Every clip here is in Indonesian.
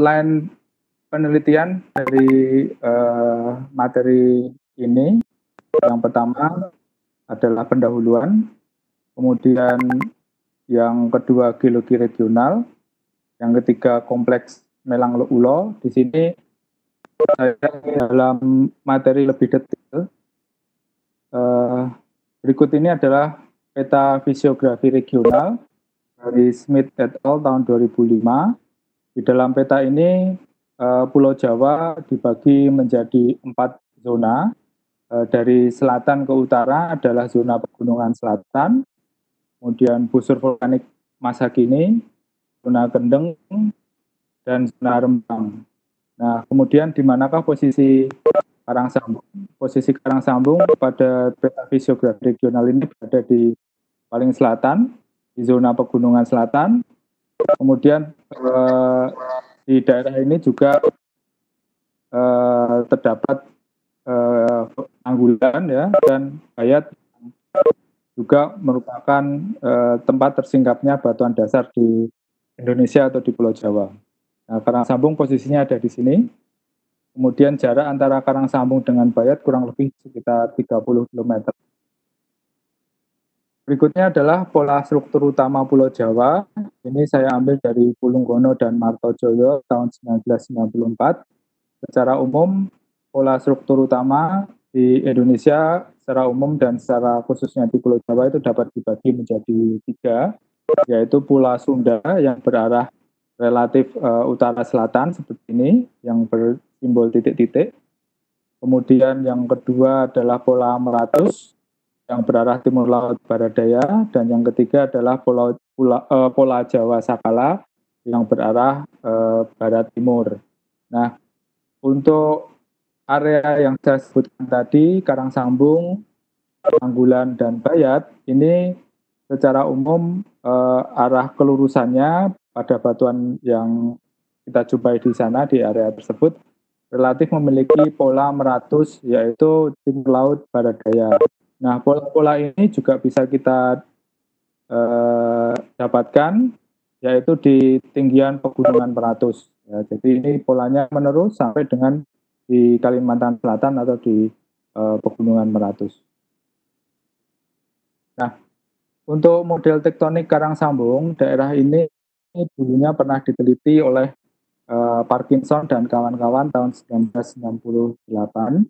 outline penelitian dari uh, materi ini yang pertama adalah pendahuluan, kemudian yang kedua geologi regional, yang ketiga kompleks Melang Ulo. Di sini saya dalam materi lebih detail. Uh, berikut ini adalah peta fisiografi regional dari Smith et al. tahun 2005. Di dalam peta ini uh, Pulau Jawa dibagi menjadi empat zona. Uh, dari selatan ke utara adalah zona pegunungan selatan, kemudian busur vulkanik masa kini, zona kendeng, dan zona rembang. Nah, kemudian di manakah posisi Karang Sambung? Posisi Karang Sambung pada peta fisiografi regional ini berada di paling selatan, di zona pegunungan selatan. Kemudian eh, di daerah ini juga eh, terdapat eh, anggulan ya dan bayat juga merupakan eh, tempat tersingkapnya batuan dasar di Indonesia atau di Pulau Jawa. Nah, Karang Sambung posisinya ada di sini. Kemudian jarak antara Karang Sambung dengan Bayat kurang lebih sekitar 30 km. Berikutnya adalah pola struktur utama Pulau Jawa. Ini saya ambil dari Pulunggono dan Martojoyo tahun 1994. Secara umum, pola struktur utama di Indonesia secara umum dan secara khususnya di Pulau Jawa itu dapat dibagi menjadi tiga, yaitu Pulau Sunda yang berarah relatif uh, utara selatan seperti ini, yang bersimbol titik-titik. Kemudian yang kedua adalah pola Meratus yang berarah timur laut barat daya dan yang ketiga adalah pulau pula, uh, pola Jawa Sakala yang berarah uh, barat timur. Nah, untuk area yang saya sebutkan tadi Karang Sambung, Anggulan dan Bayat ini secara umum uh, arah kelurusannya pada batuan yang kita jumpai di sana di area tersebut relatif memiliki pola meratus yaitu timur laut barat daya. Nah, pola-pola ini juga bisa kita eh, dapatkan yaitu di tinggian pegunungan Meratus. Ya, jadi ini polanya menerus sampai dengan di Kalimantan Selatan atau di eh, pegunungan Meratus. Nah, untuk model tektonik karang sambung, daerah ini dulunya pernah diteliti oleh eh, Parkinson dan kawan-kawan tahun 1998.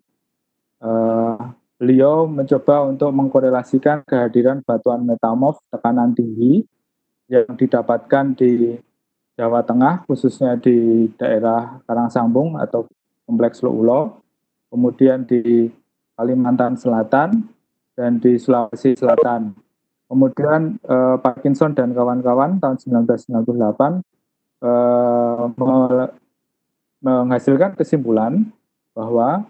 Eh, beliau mencoba untuk mengkorelasikan kehadiran batuan metamorf tekanan tinggi yang didapatkan di Jawa Tengah, khususnya di daerah Karangsambung atau Kompleks Ulo, kemudian di Kalimantan Selatan, dan di Sulawesi Selatan. Kemudian eh, Parkinson dan kawan-kawan tahun 1998 eh, menghasilkan kesimpulan bahwa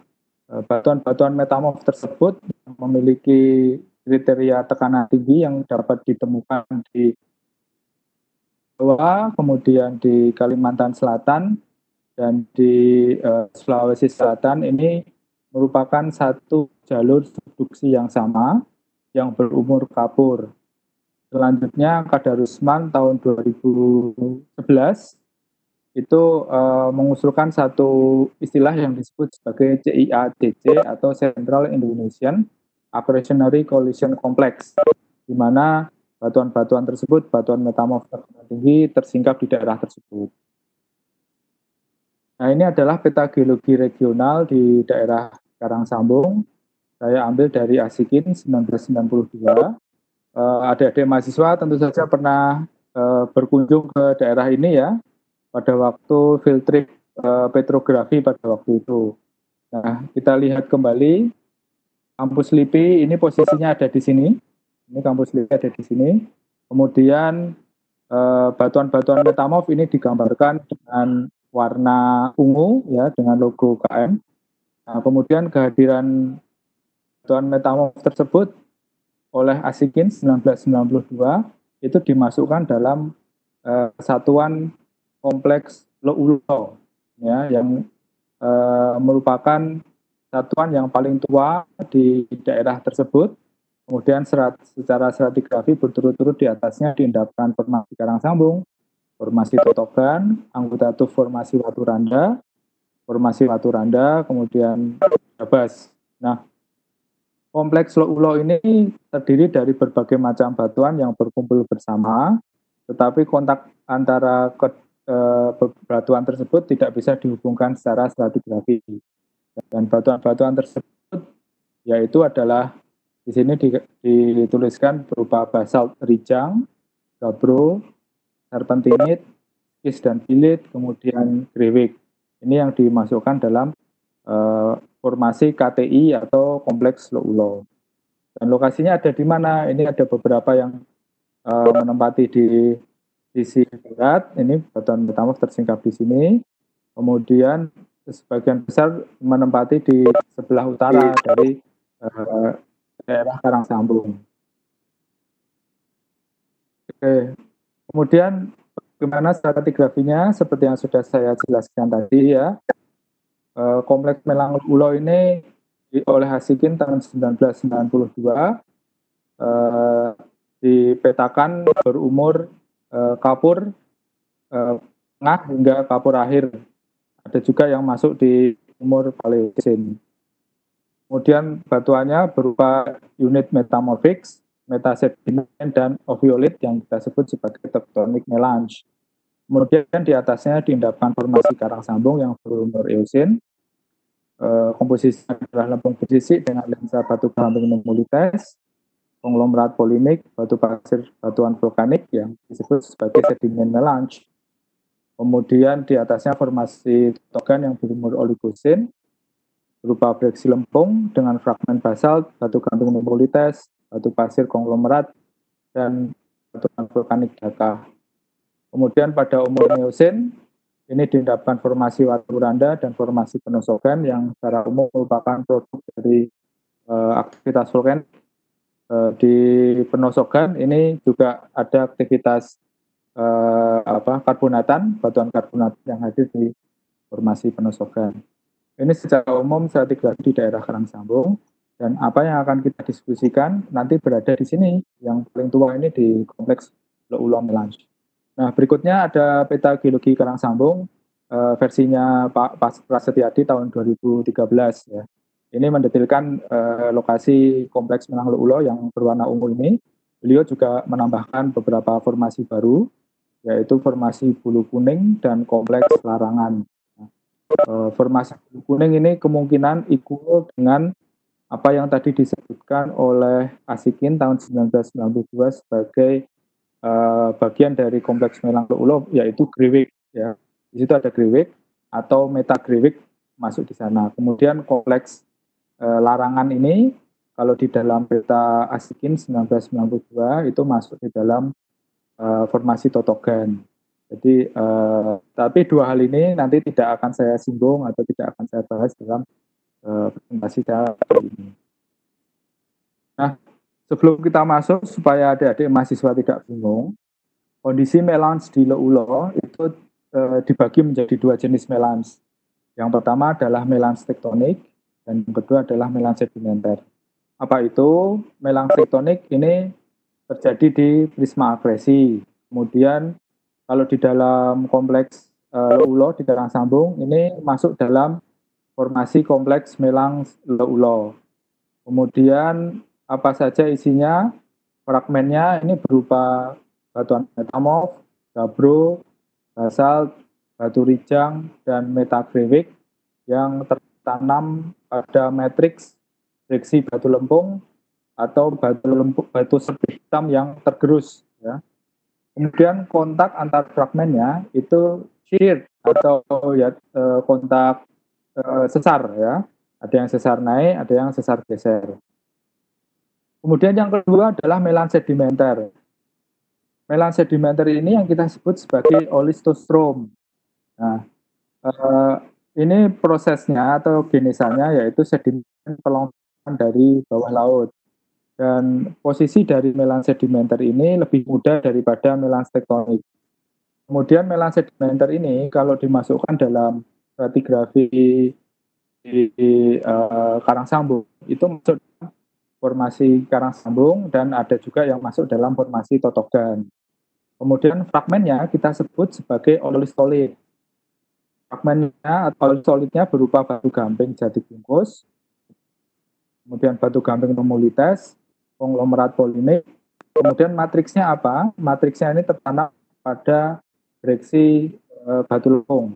batuan-batuan metamorf tersebut memiliki kriteria tekanan tinggi yang dapat ditemukan di Jawa, kemudian di Kalimantan Selatan dan di uh, Sulawesi Selatan ini merupakan satu jalur subduksi yang sama yang berumur kapur. Selanjutnya Kadarusman tahun 2011 itu uh, mengusulkan satu istilah yang disebut sebagai CIADC atau Central Indonesian Accretionary Collision Complex, di mana batuan-batuan tersebut, batuan metamorf tinggi tersingkap di daerah tersebut. Nah ini adalah peta geologi regional di daerah Karangsambung. Saya ambil dari Asikin 1992. Uh, adik-adik mahasiswa tentu saja pernah uh, berkunjung ke daerah ini ya, pada waktu field trip uh, petrografi pada waktu itu. Nah, kita lihat kembali kampus LIPI ini posisinya ada di sini. Ini kampus LIPI ada di sini. Kemudian eh, batuan-batuan metamorf ini digambarkan dengan warna ungu ya dengan logo KM. Nah, kemudian kehadiran batuan metamorf tersebut oleh Asikin 1992 itu dimasukkan dalam uh, satuan kompleks Loulo ya yang uh, merupakan satuan yang paling tua di daerah tersebut. Kemudian serat, secara stratigrafi berturut-turut di atasnya diendapkan formasi karang sambung, formasi totogan, anggota tuh formasi watu randa, formasi watu randa, kemudian jabas. Nah, kompleks Ulo ini terdiri dari berbagai macam batuan yang berkumpul bersama, tetapi kontak antara ke, batuan tersebut tidak bisa dihubungkan secara stratigrafi. Dan batuan-batuan tersebut yaitu adalah di sini dituliskan berupa basalt rijang, gabro, serpentinit, kis dan bilit, kemudian grewik. Ini yang dimasukkan dalam uh, formasi KTI atau kompleks Loulo. Dan lokasinya ada di mana? Ini ada beberapa yang uh, menempati di sisi barat. Ini batuan metamorf tersingkap di sini. Kemudian sebagian besar menempati di sebelah utara dari uh, daerah Karangsambung. Oke. Kemudian bagaimana stratigrafinya seperti yang sudah saya jelaskan tadi ya. Eh, kompleks Melang Ulo ini oleh Hasikin tahun 1992 eh, dipetakan berumur eh, kapur tengah hingga kapur akhir. Ada juga yang masuk di umur Paleogen. Kemudian batuannya berupa unit metamorfik, metasedimen, dan oviolit yang kita sebut sebagai tektonik melange. Kemudian di atasnya diendapkan formasi karang sambung yang berumur Eosin. E, komposisi adalah lempung bersisik dengan lensa batu kelamping nemulites, konglomerat polimik, batu pasir batuan vulkanik yang disebut sebagai sedimen melange. Kemudian di atasnya formasi togan yang berumur oligosin, berupa breksi lempung dengan fragmen basalt, batu gantung nemulites, batu pasir konglomerat, dan batu vulkanik daka. Kemudian pada umur Neosin, ini diendapkan formasi watu randa dan formasi penosogan yang secara umum merupakan produk dari uh, aktivitas vulkan. Uh, di penosogan ini juga ada aktivitas uh, apa karbonatan, batuan karbonat yang hadir di formasi penosogan. Ini secara umum stratigrafi di daerah Karangsambung dan apa yang akan kita diskusikan nanti berada di sini. Yang paling tua ini di kompleks Ulo Melange. Nah, berikutnya ada peta geologi Karang Sambung uh, versinya Pak Prasetyadi tahun 2013 ya. Ini mendetailkan uh, lokasi kompleks Menang Ulo yang berwarna ungu ini. Beliau juga menambahkan beberapa formasi baru, yaitu formasi bulu kuning dan kompleks larangan. uh, formasi bulu kuning ini kemungkinan equal dengan apa yang tadi disebutkan oleh Asikin tahun 1992 sebagai uh, bagian dari kompleks Melang Ulo yaitu Griwik ya. Di situ ada Griwik atau Meta Griwik masuk di sana. Kemudian kompleks larangan ini kalau di dalam peta Asikin 1992 itu masuk di dalam uh, formasi Totogan. Jadi, uh, tapi dua hal ini nanti tidak akan saya singgung atau tidak akan saya bahas dalam uh, presentasi saya ini. Nah, Sebelum kita masuk, supaya adik-adik mahasiswa tidak bingung, kondisi melange di Leulo itu dibagi menjadi dua jenis melange. Yang pertama adalah melange tektonik, dan yang kedua adalah melange sedimenter. Apa itu? Melange tektonik ini terjadi di prisma agresi. Kemudian kalau di dalam kompleks Leulo di Karang Sambung ini masuk dalam formasi kompleks melange Leulo. Kemudian apa saja isinya. Fragmennya ini berupa batuan metamorf, gabro, basalt, batu rijang, dan metagrewik yang tertanam pada matriks friksi batu lempung atau batu lempung batu serbih hitam yang tergerus ya. Kemudian kontak antar fragmennya itu shear atau ya eh, kontak eh, sesar ya. Ada yang sesar naik, ada yang sesar geser. Kemudian yang kedua adalah melan sedimenter. Melan sedimenter ini yang kita sebut sebagai olistostrom. Nah, eh, ini prosesnya atau genisanya yaitu sedimen pelonggaran dari bawah laut. Dan posisi dari melan sedimenter ini lebih mudah daripada melan tektonik. Kemudian melan sedimenter ini kalau dimasukkan dalam stratigrafi di, di uh, Karang Sambung itu masuk formasi karang sambung dan ada juga yang masuk dalam formasi totogan. Kemudian fragmennya kita sebut sebagai olisolid. Fragmennya atau solidnya berupa batu gamping jati bungkus, kemudian batu gamping tumululites, konglomerat polimik, kemudian matriksnya apa? Matriksnya ini tertanam pada breksi e, batu lempung.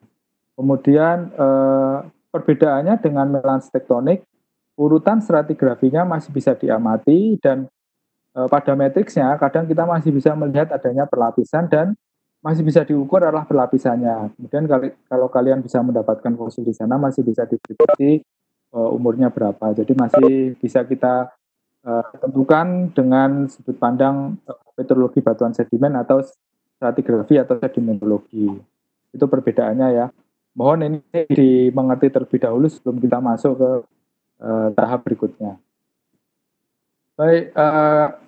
Kemudian e, perbedaannya dengan melans tektonik, urutan stratigrafinya masih bisa diamati dan e, pada matriksnya kadang kita masih bisa melihat adanya perlapisan dan masih bisa diukur adalah berlapisannya. Kemudian kalau kalian bisa mendapatkan fosil di sana masih bisa diprediksi uh, umurnya berapa. Jadi masih bisa kita uh, tentukan dengan sudut pandang uh, petrologi batuan sedimen atau stratigrafi atau sedimentologi. Itu perbedaannya ya. Mohon ini dimengerti terlebih dahulu sebelum kita masuk ke uh, tahap berikutnya. Baik, uh,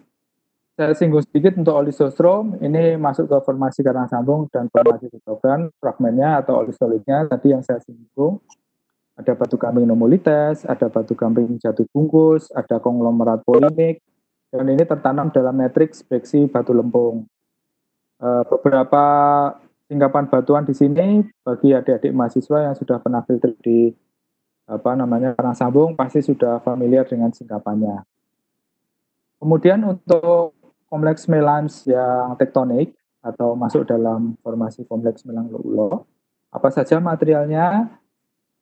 saya singgung sedikit untuk olisostrom, ini masuk ke formasi karang sambung dan formasi sitogan, fragmennya atau olisolidnya tadi yang saya singgung. Ada batu gamping nomolites, ada batu gamping jatuh bungkus, ada konglomerat polimik, dan ini tertanam dalam matriks breksi batu lempung. Eh, beberapa singkapan batuan di sini bagi adik-adik mahasiswa yang sudah pernah filter di apa namanya karang sambung pasti sudah familiar dengan singkapannya. Kemudian untuk kompleks melans yang tektonik atau masuk dalam formasi kompleks melang ulo Apa saja materialnya?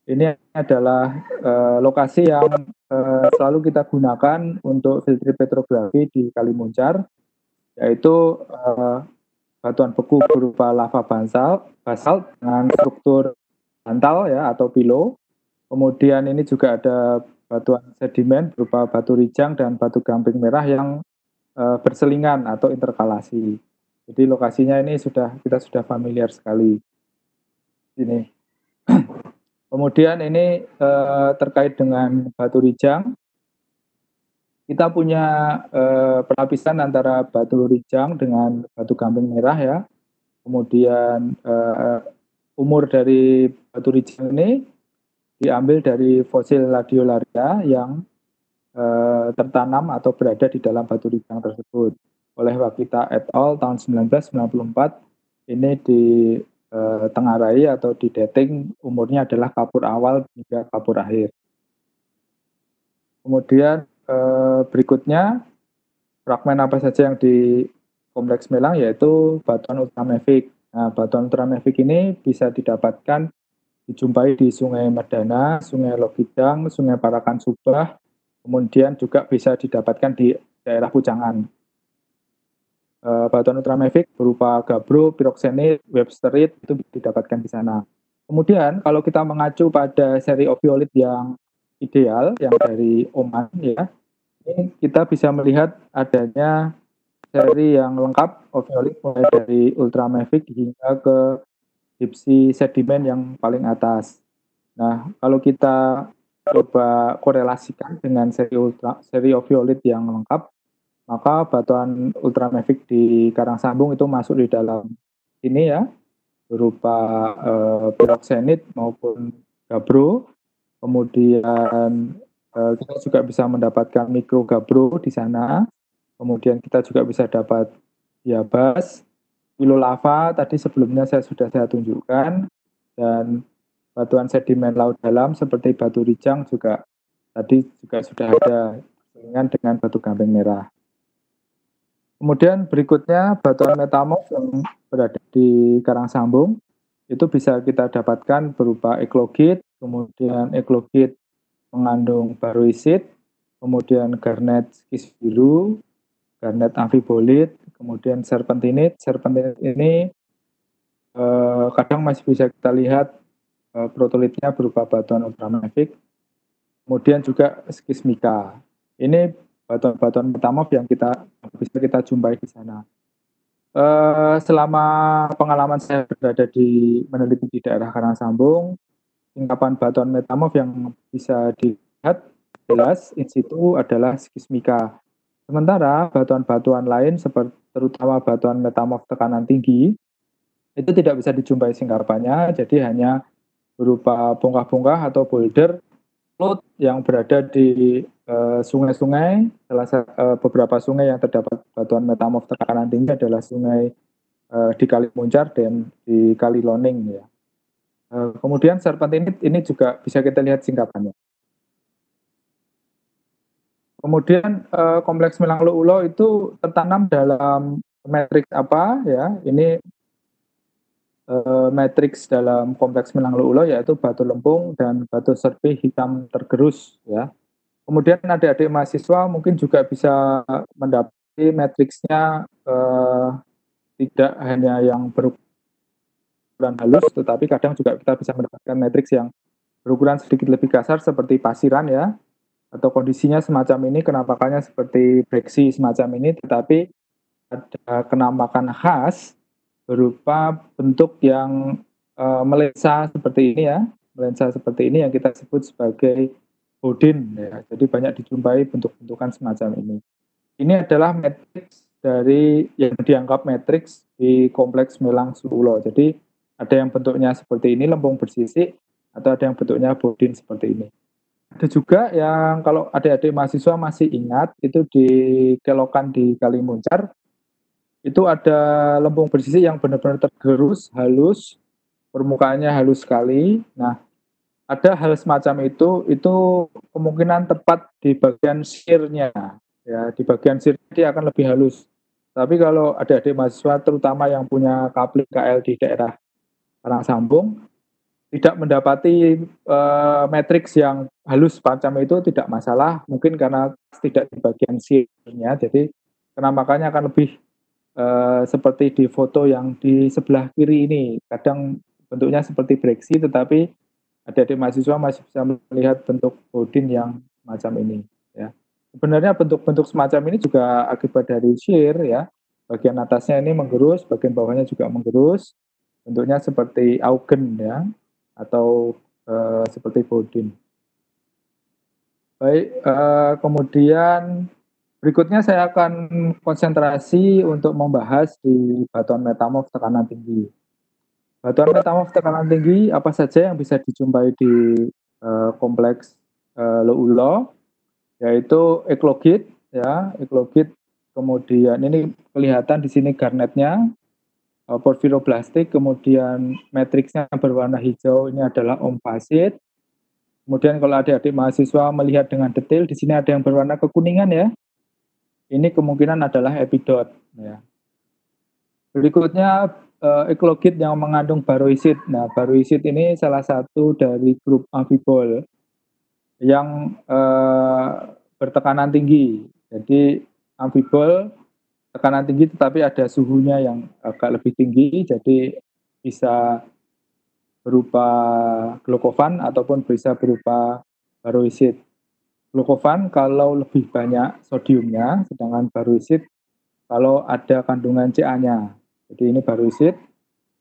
Ini adalah uh, lokasi yang uh, selalu kita gunakan untuk filtri petrografi di Kalimuncar, yaitu uh, batuan beku berupa lava basal, basal dengan struktur bantal ya atau pilo. Kemudian ini juga ada batuan sedimen berupa batu rijang dan batu gamping merah yang uh, berselingan atau interkalasi. Jadi lokasinya ini sudah kita sudah familiar sekali. Ini. Kemudian ini uh, terkait dengan batu rijang. Kita punya uh, pelapisan antara batu rijang dengan batu gamping merah ya. Kemudian uh, umur dari batu rijang ini diambil dari fosil radiolaria yang eh, tertanam atau berada di dalam batu rijang tersebut. Oleh Wakita et al. tahun 1994 ini di eh, tengarai atau di dating umurnya adalah kapur awal hingga kapur akhir. Kemudian eh, berikutnya fragmen apa saja yang di kompleks Melang yaitu batuan ultramefik. Nah, batuan ultramefik ini bisa didapatkan dijumpai di Sungai Medana, Sungai Logidang, Sungai Parakan Subah, kemudian juga bisa didapatkan di daerah Pucangan. E, batuan ultramafic berupa gabro, piroksenit, websterit itu didapatkan di sana. Kemudian kalau kita mengacu pada seri oviolit yang ideal, yang dari Oman ya, ini kita bisa melihat adanya seri yang lengkap oviolit mulai dari ultramafic hingga ke dipsi sedimen yang paling atas. Nah, kalau kita coba korelasikan dengan seri ultra seri oviolit yang lengkap, maka batuan ultramafic di Karang Sambung itu masuk di dalam ini ya, berupa piroksenit maupun gabro. Kemudian uh, kita juga bisa mendapatkan mikro gabro di sana. Kemudian kita juga bisa dapat diabas, lava tadi sebelumnya saya sudah saya tunjukkan dan batuan sedimen laut dalam seperti batu rijang juga tadi juga sudah ada dengan dengan batu gamping merah. Kemudian berikutnya batuan metamorf yang berada di Karang Sambung itu bisa kita dapatkan berupa eklogit, kemudian eklogit mengandung baroisit, kemudian garnet skis biru, garnet amfibolit, kemudian serpentinit. Serpentinit ini eh, kadang masih bisa kita lihat protolitnya berupa batuan ultramafic, kemudian juga skismika. Ini batuan-batuan metamorf yang kita bisa kita jumpai di sana. Uh, selama pengalaman saya berada di meneliti di daerah Karangsambung, singkapan batuan metamorf yang bisa dilihat jelas in situ adalah skismika. Sementara batuan-batuan lain seperti terutama batuan metamorf tekanan tinggi itu tidak bisa dijumpai singkapannya, jadi hanya berupa bongkah-bongkah atau boulder laut yang berada di eh, sungai-sungai. Uh, Salah uh, beberapa sungai yang terdapat batuan metamorf tekanan tinggi adalah Sungai uh, di Kali Muncar dan di Kali Loning ya. Uh, kemudian serpentinit ini juga bisa kita lihat singkatannya. Kemudian uh, kompleks Melanglo Ulo itu tertanam dalam matriks apa ya? Ini uh, matriks dalam kompleks Melanglo Ulo yaitu batu lempung dan batu serpi hitam tergerus ya. Kemudian adik-adik mahasiswa mungkin juga bisa mendapati matriksnya uh, tidak hanya yang berukuran halus, tetapi kadang juga kita bisa mendapatkan matriks yang berukuran sedikit lebih kasar seperti pasiran ya, atau kondisinya semacam ini, kenampakannya seperti breksi semacam ini, tetapi ada kenampakan khas berupa bentuk yang uh, melensa seperti ini ya, melensa seperti ini yang kita sebut sebagai bodin ya. Jadi banyak dijumpai bentuk-bentukan semacam ini. Ini adalah matriks dari yang dianggap matriks di kompleks Melang Sulo. Jadi ada yang bentuknya seperti ini lempung bersisik atau ada yang bentuknya bodin seperti ini. Ada juga yang kalau adik-adik mahasiswa masih ingat itu di kelokan di Kalimuncar itu ada lempung bersisi yang benar-benar tergerus, halus, permukaannya halus sekali. Nah, ada hal semacam itu, itu kemungkinan tepat di bagian sirnya. Ya, di bagian sir dia akan lebih halus. Tapi kalau ada adik mahasiswa terutama yang punya kapling KL di daerah Karang Sambung, tidak mendapati uh, matriks yang halus macam itu tidak masalah, mungkin karena tidak di bagian sirnya, jadi penampakannya akan lebih uh, seperti di foto yang di sebelah kiri ini. Kadang bentuknya seperti breksi, tetapi adik-adik mahasiswa masih bisa melihat bentuk bodin yang macam ini. Ya. Sebenarnya bentuk-bentuk semacam ini juga akibat dari shear ya. Bagian atasnya ini menggerus, bagian bawahnya juga menggerus. Bentuknya seperti augen ya atau uh, seperti Bodin. Baik, uh, kemudian berikutnya saya akan konsentrasi untuk membahas di batuan metamorf tekanan tinggi. Batuan metamorf tekanan tinggi apa saja yang bisa dijumpai di uh, kompleks uh, Leulo, yaitu eklogit, ya, eklogit. Kemudian ini kelihatan di sini garnetnya, uh, porfiroblastik, kemudian matriksnya berwarna hijau ini adalah ompasit. Kemudian kalau adik-adik mahasiswa melihat dengan detail, di sini ada yang berwarna kekuningan ya. Ini kemungkinan adalah epidot. Ya. Berikutnya uh, eklogit yang mengandung baroisit. Nah, baroisit ini salah satu dari grup amfibol yang uh, bertekanan tinggi. Jadi amfibol tekanan tinggi tetapi ada suhunya yang agak lebih tinggi jadi bisa berupa glukovan ataupun bisa berupa baroisit. Glukovan kalau lebih banyak sodiumnya, sedangkan baroisit kalau ada kandungan CA-nya. Jadi ini baroisit,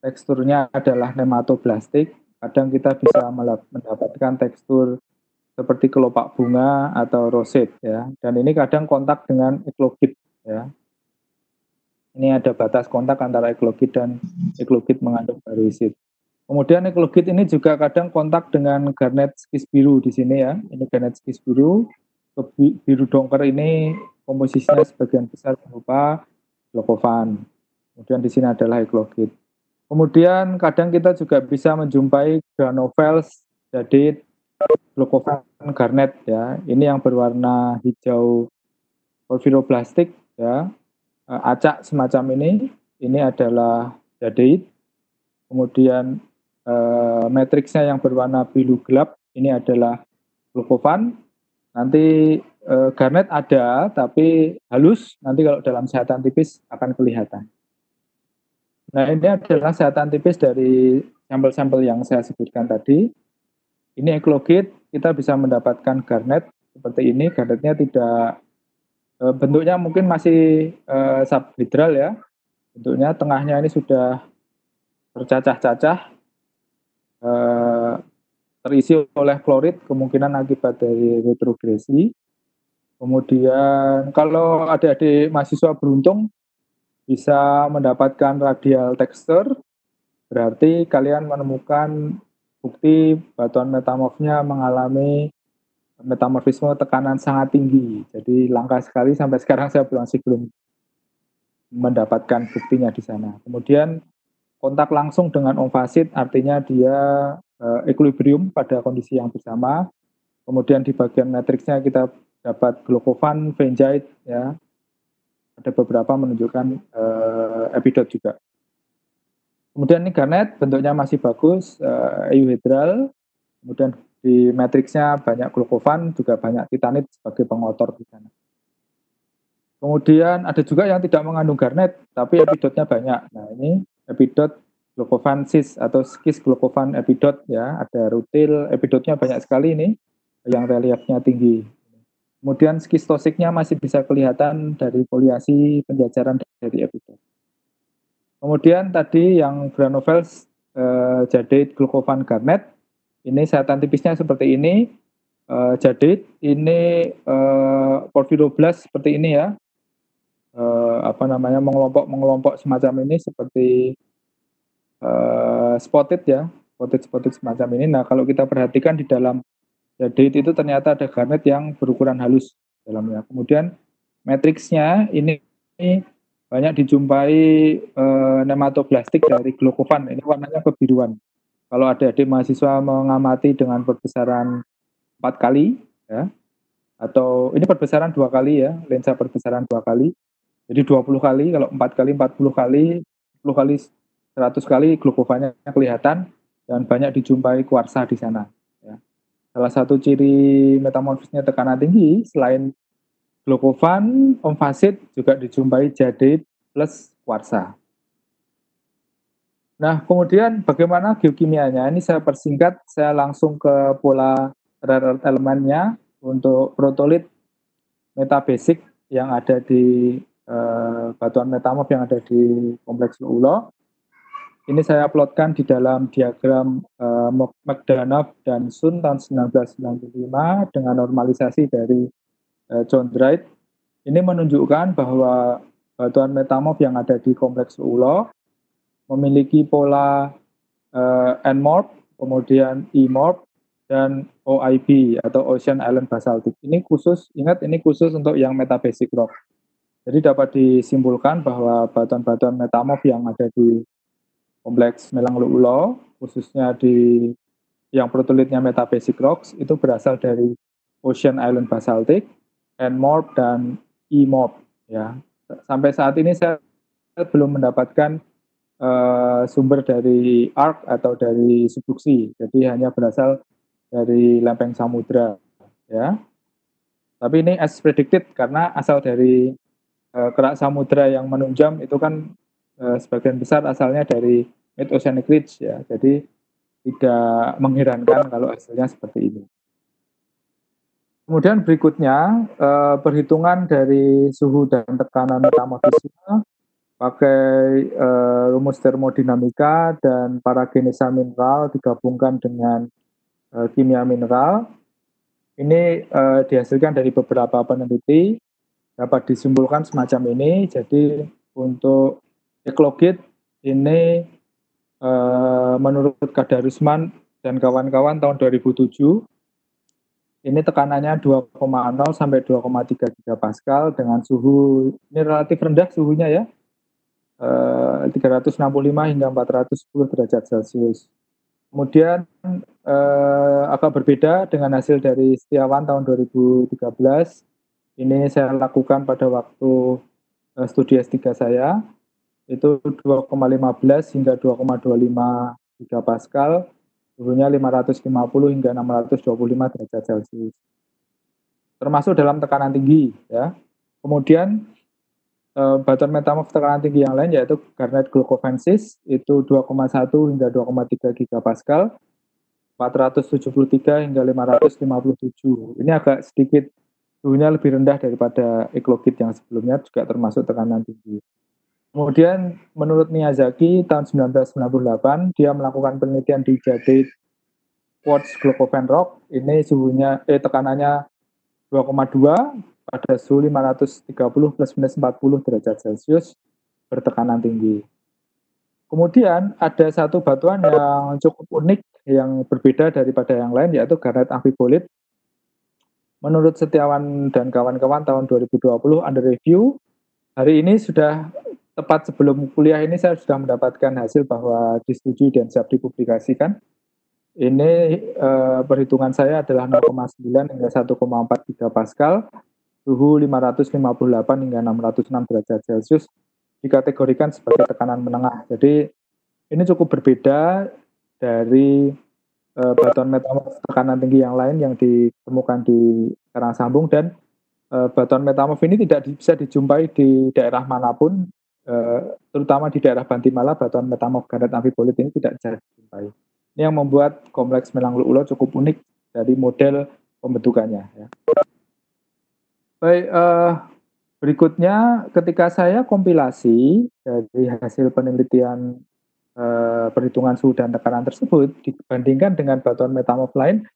teksturnya adalah nematoblastik. Kadang kita bisa mendapatkan tekstur seperti kelopak bunga atau roset ya. Dan ini kadang kontak dengan eklogit ya. Ini ada batas kontak antara eklogit dan eklogit mengandung baroisit. Kemudian eklogit ini juga kadang kontak dengan garnet skis biru di sini ya. Ini garnet skis biru. Biru dongker ini komposisinya sebagian besar berupa glokovan. Kemudian di sini adalah eklogit. Kemudian kadang kita juga bisa menjumpai granovels jadi glokovan garnet ya. Ini yang berwarna hijau porfiroblastik ya uh, acak semacam ini, ini adalah jadeit. Kemudian uh, matriksnya yang berwarna biru gelap, ini adalah glukovan. Nanti uh, garnet ada, tapi halus. Nanti kalau dalam sehatan tipis akan kelihatan. Nah ini adalah sehatan tipis dari sampel-sampel yang saya sebutkan tadi. Ini eklogit, kita bisa mendapatkan garnet seperti ini. Garnetnya tidak Eh, bentuknya mungkin masih uh, subhidral ya. Bentuknya tengahnya ini sudah tercacah-cacah, uh, terisi oleh klorid, kemungkinan akibat dari retrogresi. Kemudian kalau adik-adik mahasiswa beruntung bisa mendapatkan radial texture, berarti kalian menemukan bukti batuan metamorfnya mengalami metamorfisme tekanan sangat tinggi. Jadi langka sekali sampai sekarang saya masih belum mendapatkan buktinya di sana. Kemudian kontak langsung dengan omfasit artinya dia uh, equilibrium pada kondisi yang bersama. Kemudian di bagian matriksnya kita dapat glukovan, fengite, ya. Ada beberapa menunjukkan uh, epidot juga. Kemudian ini garnet bentuknya masih bagus, uh, euhedral. Kemudian di matriksnya banyak glukovan, juga banyak titanit sebagai pengotor di sana. Kemudian ada juga yang tidak mengandung garnet, tapi epidotnya banyak. Nah ini epidot glukovan cis atau skis glukovan epidot ya, ada rutil, epidotnya banyak sekali ini yang reliefnya tinggi. Kemudian skistosiknya masih bisa kelihatan dari foliasi penjajaran dari epidot. Kemudian tadi yang granovels eh, jadeit glukovan garnet, ini sayatan tipisnya seperti ini, eh, jadeit, ini eh, porfiroblast seperti ini ya, uh, apa namanya mengelompok-mengelompok semacam ini seperti uh, spotted ya, spotted-spotted semacam ini. Nah, kalau kita perhatikan di dalam jadeit itu ternyata ada garnet yang berukuran halus dalamnya. Kemudian matriksnya ini, ini banyak dijumpai uh, nematoblastik dari glokovan. Ini warnanya kebiruan. Kalau ada adik mahasiswa mengamati dengan perbesaran empat kali, ya, atau ini perbesaran dua kali ya, lensa perbesaran dua kali, jadi 20 kali, kalau 4 kali 40 kali, 10 kali 100 kali glukofanya kelihatan dan banyak dijumpai kuarsa di sana. Ya. Salah satu ciri metamorfisnya tekanan tinggi selain glukovan, omfasit juga dijumpai jadeit plus kuarsa. Nah, kemudian bagaimana geokimianya? Ini saya persingkat, saya langsung ke pola rare elemennya untuk protolit metabasic yang ada di uh, batuan metamorf yang ada di kompleks Ulo. Ini saya uploadkan di dalam diagram uh, McDonough dan Sun tahun 1995 dengan normalisasi dari uh, John Wright. Ini menunjukkan bahwa batuan metamorf yang ada di kompleks Ulo memiliki pola uh, N-morph, kemudian E-morph, dan OIB atau Ocean Island Basaltic. Ini khusus, ingat ini khusus untuk yang metabasic rock. Jadi dapat disimpulkan bahwa batuan-batuan metamorf yang ada di kompleks Melanglu khususnya di yang protolitnya metabasic rocks, itu berasal dari Ocean Island Basaltic, N-morph, dan E-morph. Ya. Sampai saat ini saya belum mendapatkan uh, sumber dari arc atau dari subduksi, jadi hanya berasal dari lempeng samudra. Ya. Tapi ini as predicted karena asal dari uh, kerak samudra yang menunjam itu kan uh, sebagian besar asalnya dari mid oceanic ridge ya. Jadi tidak mengherankan kalau hasilnya seperti ini. Kemudian berikutnya uh, perhitungan dari suhu dan tekanan metamorfisme pakai rumus termodinamika dan paragenesa mineral digabungkan dengan kimia mineral. Ini uh, dihasilkan dari beberapa peneliti dapat disimpulkan semacam ini. Jadi untuk eklogit ini uh, menurut Kadarusman dan kawan-kawan tahun 2007 ini tekanannya 2,0 sampai 2,3 gigapascal dengan suhu ini relatif rendah suhunya ya. Uh, 365 hingga 410 derajat Celcius. Kemudian uh, agak berbeda dengan hasil dari Setiawan tahun 2013 ini saya lakukan pada waktu uh, studi S3 saya itu 2,15 hingga 2,25 Pascal, suhunya 550 hingga 625 derajat Celcius. Termasuk dalam tekanan tinggi ya. Kemudian uh, batuan metamorf tekanan tinggi yang lain yaitu garnet glucofensis itu 2,1 hingga 2,3 gigapascal 473 hingga 557. Ini agak sedikit suhunya lebih rendah daripada eklogit yang sebelumnya juga termasuk tekanan tinggi. Kemudian menurut Miyazaki tahun 1998 dia melakukan penelitian di Jadeit Quartz Globovan Rock. Ini suhunya eh tekanannya 2,2 pada suhu 530 plus minus 40 derajat Celcius bertekanan tinggi. Kemudian ada satu batuan yang cukup unik yang berbeda daripada yang lain yaitu garnet amfibolit Menurut Setiawan dan kawan-kawan tahun 2020 under review, hari ini sudah tepat sebelum kuliah ini saya sudah mendapatkan hasil bahwa disetujui dan siap dipublikasikan. Ini eh, perhitungan saya adalah 0,9 hingga 1,43 Pascal, suhu 558 hingga 606 derajat Celcius dikategorikan sebagai tekanan menengah. Jadi ini cukup berbeda dari uh, batuan metamorf tekanan tinggi yang lain yang ditemukan di karang sambung dan uh, batuan metamorf ini tidak bisa dijumpai di daerah mana pun uh, terutama di daerah Bantimala batuan metamorf granit amfibolit ini tidak bisa dijumpai. Ini yang membuat kompleks Melang Ulo cukup unik dari model pembentukannya ya. Baik, uh, berikutnya ketika saya kompilasi dari hasil penelitian uh, perhitungan suhu dan tekanan tersebut dibandingkan dengan batuan metamorf lain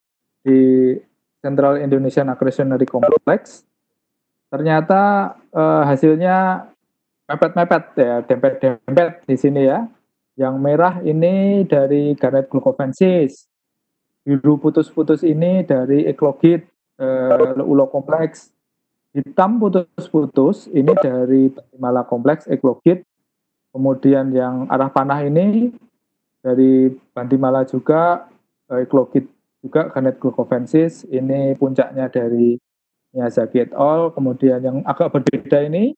di Central Indonesian Accretionary Complex, ternyata uh, hasilnya mepet-mepet ya, dempet-dempet di sini ya. Yang merah ini dari garnet glucofensis, biru putus-putus ini dari eklogit uh, ulo kompleks, hitam putus-putus ini dari Mala kompleks eklogit Kemudian yang arah panah ini dari Bantimala juga, Eklogit eh, juga, Garnet Glucofensis, ini puncaknya dari Miyazaki et al. Kemudian yang agak berbeda ini,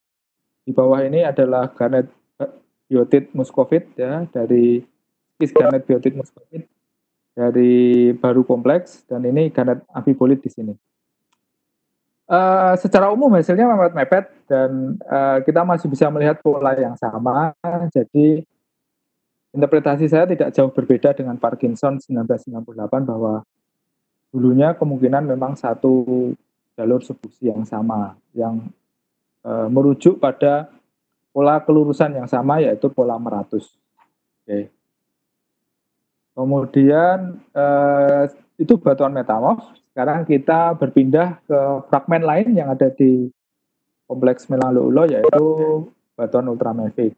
di bawah ini adalah Garnet eh, Biotit Muscovit ya, dari Kis Garnet Biotit Muscovit dari baru kompleks dan ini Garnet Amphibolite di sini. Uh, secara umum hasilnya mepet-mepet dan uh, kita masih bisa melihat pola yang sama. Jadi interpretasi saya tidak jauh berbeda dengan Parkinson 1998 bahwa dulunya kemungkinan memang satu jalur subduksi yang sama yang uh, merujuk pada pola kelurusan yang sama yaitu pola meratus. Oke. Okay. Kemudian uh, itu batuan metamorf sekarang kita berpindah ke fragmen lain yang ada di kompleks Melaleulo yaitu batuan ultramafic.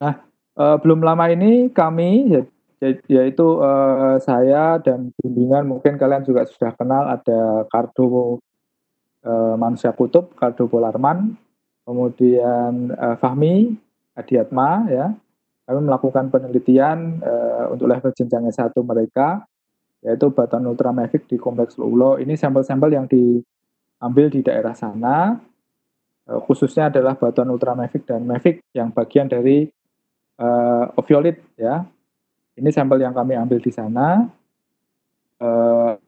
Nah, eh, belum lama ini kami ya, ya, yaitu eh, saya dan bimbingan mungkin kalian juga sudah kenal ada Kardo eh, Manusia Kutub, Kardo Polarman, kemudian eh, Fahmi Adiatma ya. Kami melakukan penelitian eh, untuk level jenjang S1 mereka yaitu batuan ultramafic di kompleks Lulo. Ini sampel-sampel yang diambil di daerah sana, eh, khususnya adalah batuan ultramafic dan mafic yang bagian dari uh, oviolit ya. Ini sampel yang kami ambil di sana. Uh,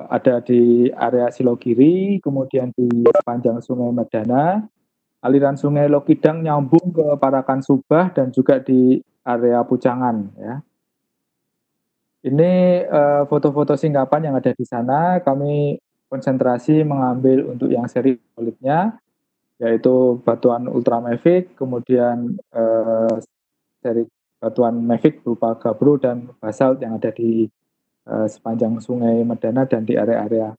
ada di area Silogiri, kemudian di sepanjang Sungai Medana, aliran Sungai Lokidang nyambung ke Parakan Subah dan juga di area Pucangan ya. Ini uh, foto-foto singkapan yang ada di sana, kami konsentrasi mengambil untuk yang seri kulitnya, yaitu batuan ultramafic, kemudian uh, seri batuan mafic berupa gabro dan basalt yang ada di uh, sepanjang sungai Medana dan di area-area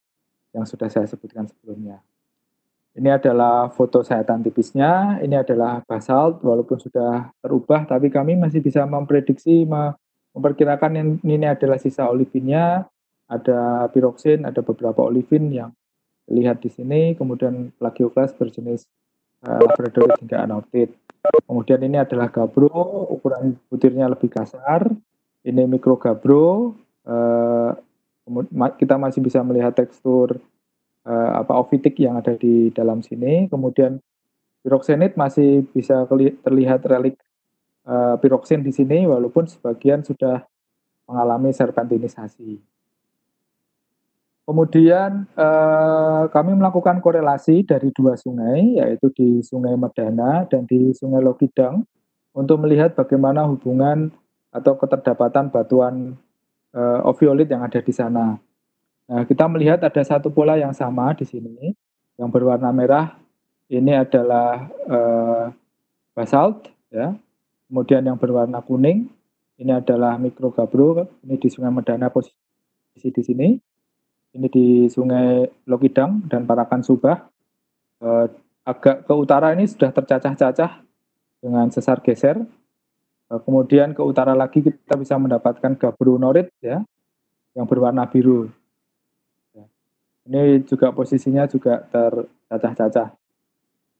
yang sudah saya sebutkan sebelumnya. Ini adalah foto sayatan tipisnya, ini adalah basalt walaupun sudah terubah tapi kami masih bisa memprediksi memperkirakan yang ini adalah sisa olivinnya, ada piroksin, ada beberapa olivin yang lihat di sini, kemudian plagioclase berjenis uh, labradoris hingga anortit. Kemudian ini adalah gabro, ukuran butirnya lebih kasar. Ini mikro gabro, uh, kita masih bisa melihat tekstur uh, apa ovitik yang ada di dalam sini. Kemudian piroksenit masih bisa terlihat relik uh, piroksin di sini walaupun sebagian sudah mengalami serpentinisasi. Kemudian uh, kami melakukan korelasi dari dua sungai, yaitu di Sungai Medana dan di Sungai Logidang, untuk melihat bagaimana hubungan atau keterdapatan batuan uh, oviolit yang ada di sana. Nah, kita melihat ada satu pola yang sama di sini, yang berwarna merah. Ini adalah uh, basalt, ya, Kemudian yang berwarna kuning, ini adalah mikrogabro, ini di Sungai Medana posisi di sini. Ini di Sungai Lokidang dan Parakan Subah. Eh, agak ke utara ini sudah tercacah-cacah dengan sesar geser. Eh, kemudian ke utara lagi kita bisa mendapatkan gabro norit ya, yang berwarna biru. Ya. Ini juga posisinya juga tercacah-cacah.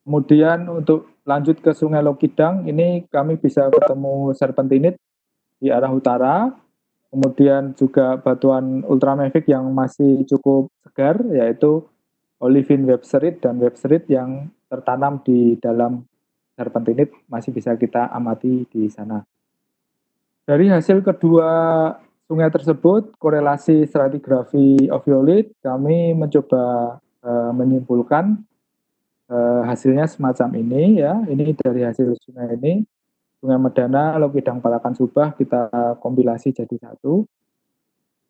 Kemudian untuk lanjut ke Sungai Lokidang, ini kami bisa ketemu serpentinit di arah utara, kemudian juga batuan ultramafic yang masih cukup segar, yaitu olivine webserit dan webserit yang tertanam di dalam serpentinit masih bisa kita amati di sana. Dari hasil kedua sungai tersebut, korelasi stratigrafi oviolit, kami mencoba uh, menyimpulkan uh, hasilnya semacam ini ya. Ini dari hasil sungai ini, Sungai Medana, Lokidang Palakan Subah kita kompilasi jadi satu.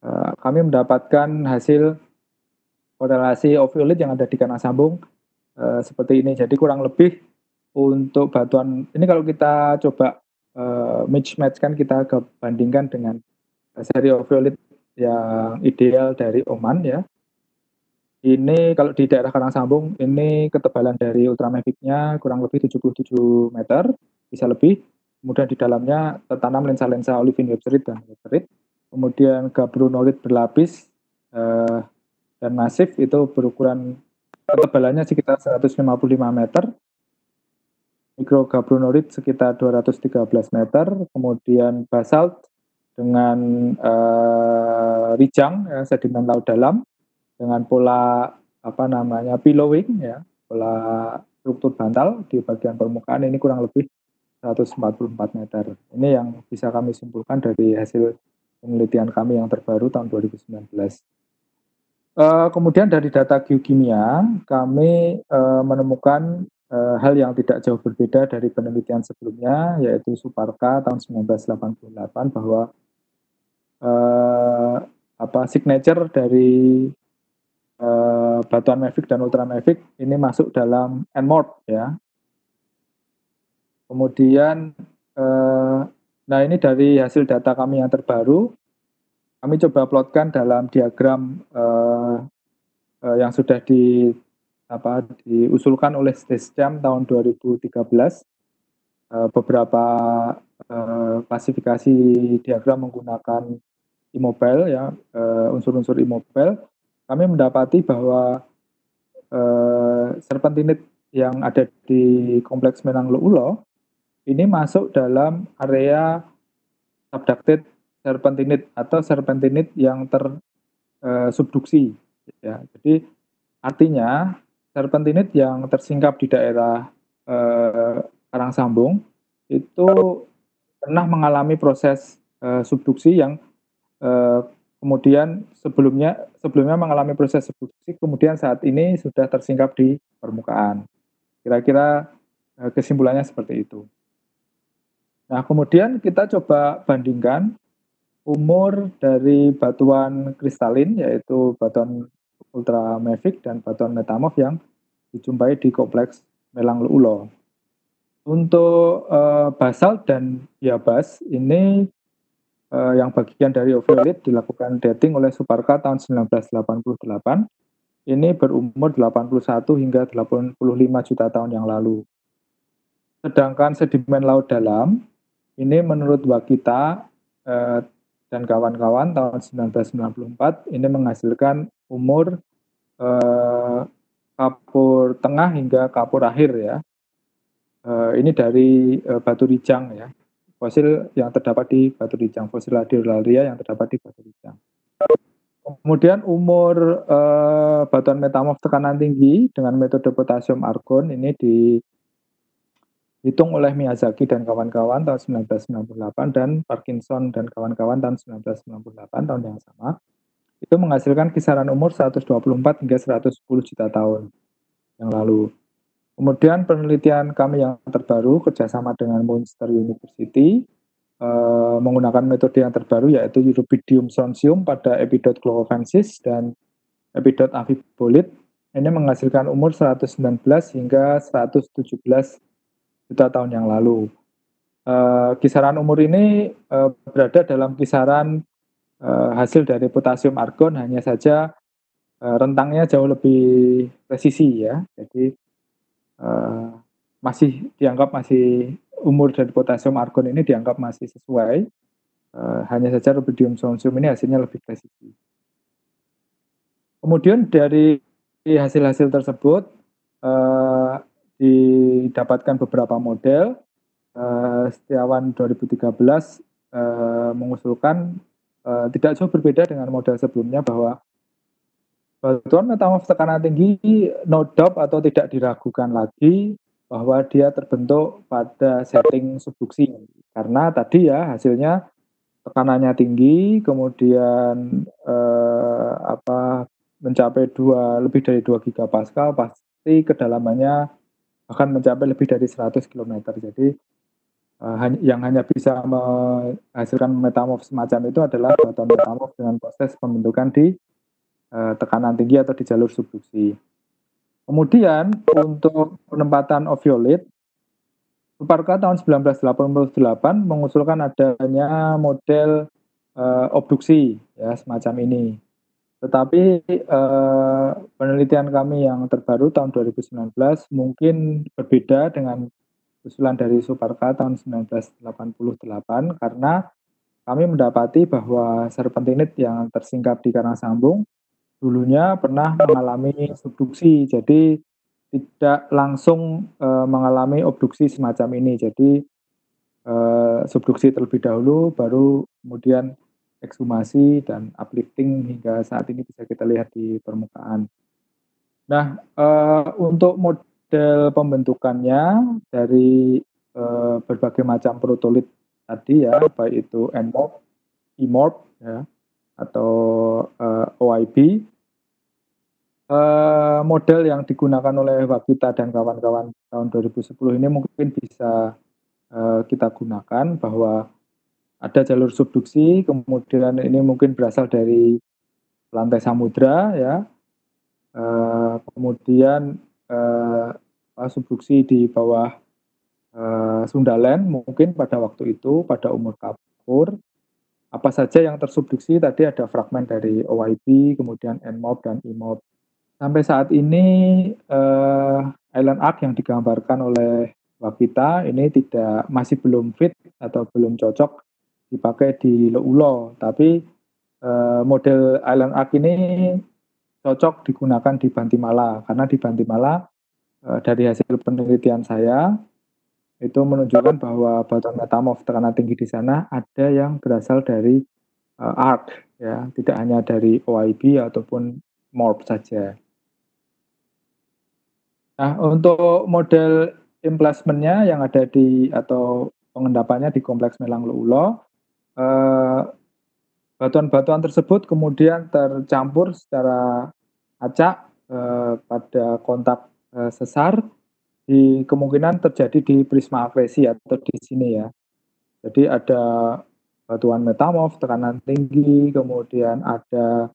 Uh, kami mendapatkan hasil korelasi oviolit yang ada di kanan sambung uh, seperti ini. Jadi kurang lebih untuk batuan ini kalau kita coba uh, match match kan kita bandingkan dengan seri oviolit yang ideal dari Oman ya. Ini kalau di daerah Karangsambung ini ketebalan dari ultramavicnya kurang lebih 77 meter, bisa lebih. Kemudian di dalamnya tertanam lensa-lensa olivine webserit dan webserit. Kemudian gabrunolit berlapis eh, dan masif itu berukuran ketebalannya sekitar 155 meter. Mikrogabrunolit sekitar 213 meter, kemudian basalt dengan uh, rijang ya, sedimen laut dalam dengan pola apa namanya pillowing ya pola struktur bantal di bagian permukaan ini kurang lebih 144 meter. Ini yang bisa kami simpulkan dari hasil penelitian kami yang terbaru tahun 2019. Uh, eh, kemudian dari data geokimia, kami uh, menemukan uh, hal yang tidak jauh berbeda dari penelitian sebelumnya, yaitu Suparka tahun 1988 bahwa apa signature dari uh, batuan Mavic dan Ultra Mavic ini masuk dalam NMORP ya. Kemudian uh, nah ini dari hasil data kami yang terbaru. Kami coba plotkan dalam diagram uh, uh, yang sudah di apa diusulkan oleh Stesjam tahun 2013 uh, beberapa uh, klasifikasi diagram menggunakan immobile ya uh, unsur-unsur immobile kami mendapati bahwa uh, serpentinit yang ada di kompleks Menang Ulo ini masuk dalam area subducted serpentinit atau serpentinit yang tersubduksi uh, ya. Jadi artinya serpentinit yang tersingkap di daerah uh, Karangsambung itu pernah mengalami proses uh, subduksi yang Eh, kemudian sebelumnya sebelumnya mengalami proses subduksi, kemudian saat ini sudah tersingkap di permukaan. Kira-kira eh, kesimpulannya seperti itu. Nah, kemudian kita coba bandingkan umur dari batuan kristalin, yaitu batuan ultramafic dan batuan metamorf yang dijumpai di kompleks Melang Ulo. Untuk uh, basalt dan biabas ini uh, yang bagian dari oviolit dilakukan dating oleh Suparka tahun 1988. Ini berumur 81 hingga 85 juta tahun yang lalu. Sedangkan sedimen laut dalam ini menurut Wakita uh, dan kawan-kawan tahun 1994 ini menghasilkan umur uh, kapur tengah hingga kapur akhir ya. Uh, ini dari uh, batu rijang ya fosil yang terdapat di batu rijang, fosil radiolaria yang terdapat di batu rijang. Kemudian umur eh, batuan metamorf tekanan tinggi dengan metode potasium argon ini dihitung oleh Miyazaki dan kawan-kawan tahun 1998 dan Parkinson dan kawan-kawan tahun 1998 tahun yang sama. Itu menghasilkan kisaran umur 124 hingga 110 juta tahun yang lalu. Kemudian penelitian kami yang terbaru kerjasama dengan Munster University uh, menggunakan metode yang terbaru yaitu Europidium strontium pada epidot chlorovensis dan epidot amphibolite. Ini menghasilkan umur 119 hingga 117 juta tahun yang lalu. Uh, kisaran umur ini uh, berada dalam kisaran uh, hasil dari potasium argon hanya saja uh, rentangnya jauh lebih presisi ya. Jadi uh, masih dianggap masih umur dari potasium argon ini dianggap masih sesuai. Uh, hanya saja rubidium strontium ini hasilnya lebih presisi. Kemudian dari hasil-hasil tersebut uh, didapatkan beberapa model. Uh, Setiawan 2013 uh, mengusulkan uh, tidak jauh berbeda dengan model sebelumnya bahwa batuan metamorf tekanan tinggi no doubt atau tidak diragukan lagi bahwa dia terbentuk pada setting subduksi. Karena tadi ya hasilnya tekanannya tinggi kemudian eh, apa mencapai dua lebih dari 2 gigapascal pasti kedalamannya akan mencapai lebih dari 100 km jadi eh, yang hanya bisa menghasilkan metamorf semacam itu adalah batuan metamorf dengan proses pembentukan di eh, tekanan tinggi atau di jalur subduksi. Kemudian untuk penempatan oviolit, Suparka tahun 1988 mengusulkan adanya model uh, obduksi ya semacam ini. Tetapi uh, penelitian kami yang terbaru tahun 2019 mungkin berbeda dengan usulan dari Suparka tahun 1988 karena kami mendapati bahwa serpentinit yang tersingkap di karang sambung dulunya pernah mengalami subduksi, jadi tidak langsung e, mengalami obduksi semacam ini. Jadi e, subduksi terlebih dahulu, baru kemudian ekshumasi dan uplifting hingga saat ini bisa kita lihat di permukaan. Nah, e, untuk model pembentukannya dari e, berbagai macam protolit tadi ya, baik itu NMOP, EMORP, ya, atau uh, OIB uh, model yang digunakan oleh Wakita dan kawan-kawan tahun 2010 ini mungkin bisa uh, kita gunakan bahwa ada jalur subduksi, kemudian ini mungkin berasal dari lantai samudra ya, uh, kemudian uh, subduksi di bawah uh, Sundaland mungkin pada waktu itu pada umur kapur. Apa saja yang tersubduksi tadi ada fragmen dari OIB, kemudian NMOB dan IMOB. Sampai saat ini uh, Island Arc yang digambarkan oleh Wakita ini tidak masih belum fit atau belum cocok dipakai di Loulo, tapi uh, model Island Arc ini cocok digunakan di Bantimala. Karena di Bantimala uh, dari hasil penelitian saya itu menunjukkan bahwa batuan metamorf tekanan tinggi di sana ada yang berasal dari uh, arc ya, tidak hanya dari OIB ataupun MORP saja. Nah, untuk model emplacement-nya yang ada di atau pengendapannya di kompleks Melang Luulo, eh, batuan-batuan tersebut kemudian tercampur secara acak eh, pada kontak eh, sesar di kemungkinan terjadi di prisma akresi atau di sini ya. Jadi ada batuan metamorf tekanan tinggi, kemudian ada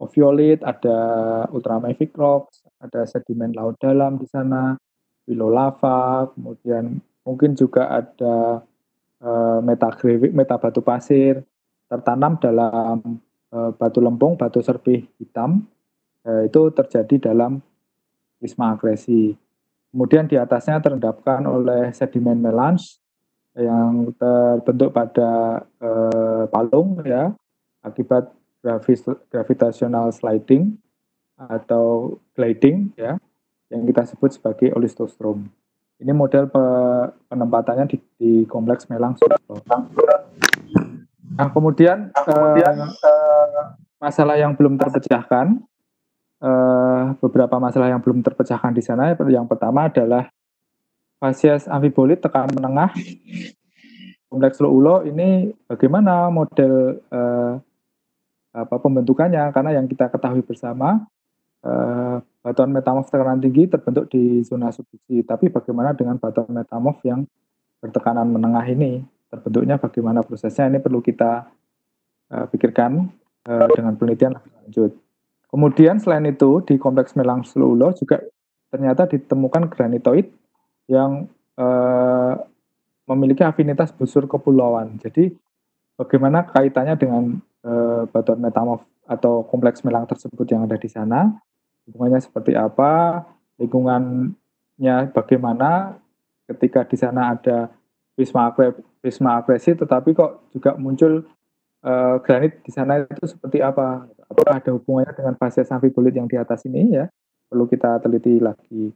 oviolit, ada ultramafic rocks, ada sedimen laut dalam di sana, willow lava, kemudian mungkin juga ada uh, metagrafik, meta batu pasir tertanam dalam uh, batu lempung, batu serpih hitam, uh, itu terjadi dalam prisma agresi. Kemudian di atasnya terendapkan oleh sedimen melange yang terbentuk pada palung ya akibat gravitational sliding atau gliding ya yang kita sebut sebagai olistostrom. Ini model pe penempatannya di, di kompleks Melang Solo. Nah, kemudian, kemudian uh, masalah yang belum terpecahkan, uh, beberapa masalah yang belum terpecahkan di sana. Yang pertama adalah fasies amfibolit tekan menengah kompleks Ulo ini bagaimana model uh, apa pembentukannya. Karena yang kita ketahui bersama eh, batuan metamorf tekanan tinggi terbentuk di zona subduksi. Tapi bagaimana dengan batuan metamorf yang bertekanan menengah ini? Terbentuknya bagaimana prosesnya? Ini perlu kita eh, pikirkan eh, dengan penelitian lebih lanjut. Kemudian selain itu di kompleks Melang Slulo juga ternyata ditemukan granitoid yang eh, memiliki afinitas busur kepulauan. Jadi bagaimana kaitannya dengan eh, batuan metamorf atau kompleks melang tersebut yang ada di sana, hubungannya seperti apa, lingkungannya bagaimana, ketika di sana ada prisma agresi, tetapi kok juga muncul eh, granit di sana itu seperti apa? Apakah ada hubungannya dengan fase amfibolit yang di atas ini ya? Perlu kita teliti lagi.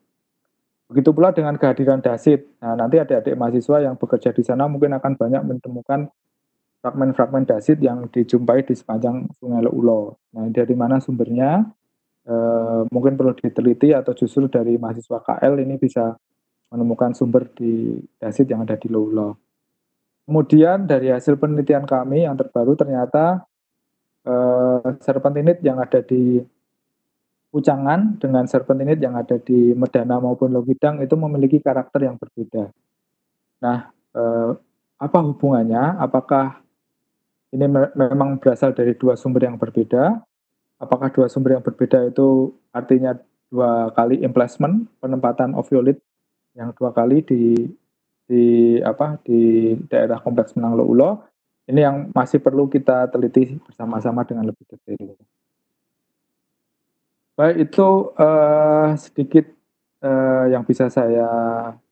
Begitu pula dengan kehadiran dasit. Nah, nanti adik-adik mahasiswa yang bekerja di sana mungkin akan banyak menemukan fragmen-fragmen dasit yang dijumpai di sepanjang Sungai Leulo. Nah, dari mana sumbernya? E, mungkin perlu diteliti atau justru dari mahasiswa KL ini bisa menemukan sumber di dasit yang ada di Leulo. Kemudian dari hasil penelitian kami yang terbaru ternyata eh, serpentinit yang ada di Ucangan dengan serpentinit yang ada di Medana maupun Logidang itu memiliki karakter yang berbeda. Nah, eh, apa hubungannya? Apakah ini me memang berasal dari dua sumber yang berbeda? Apakah dua sumber yang berbeda itu artinya dua kali emplacement penempatan oviolit yang dua kali di di apa di daerah kompleks Menang Ulo ini yang masih perlu kita teliti bersama-sama dengan lebih detail. Baik, itu uh, sedikit uh, yang bisa saya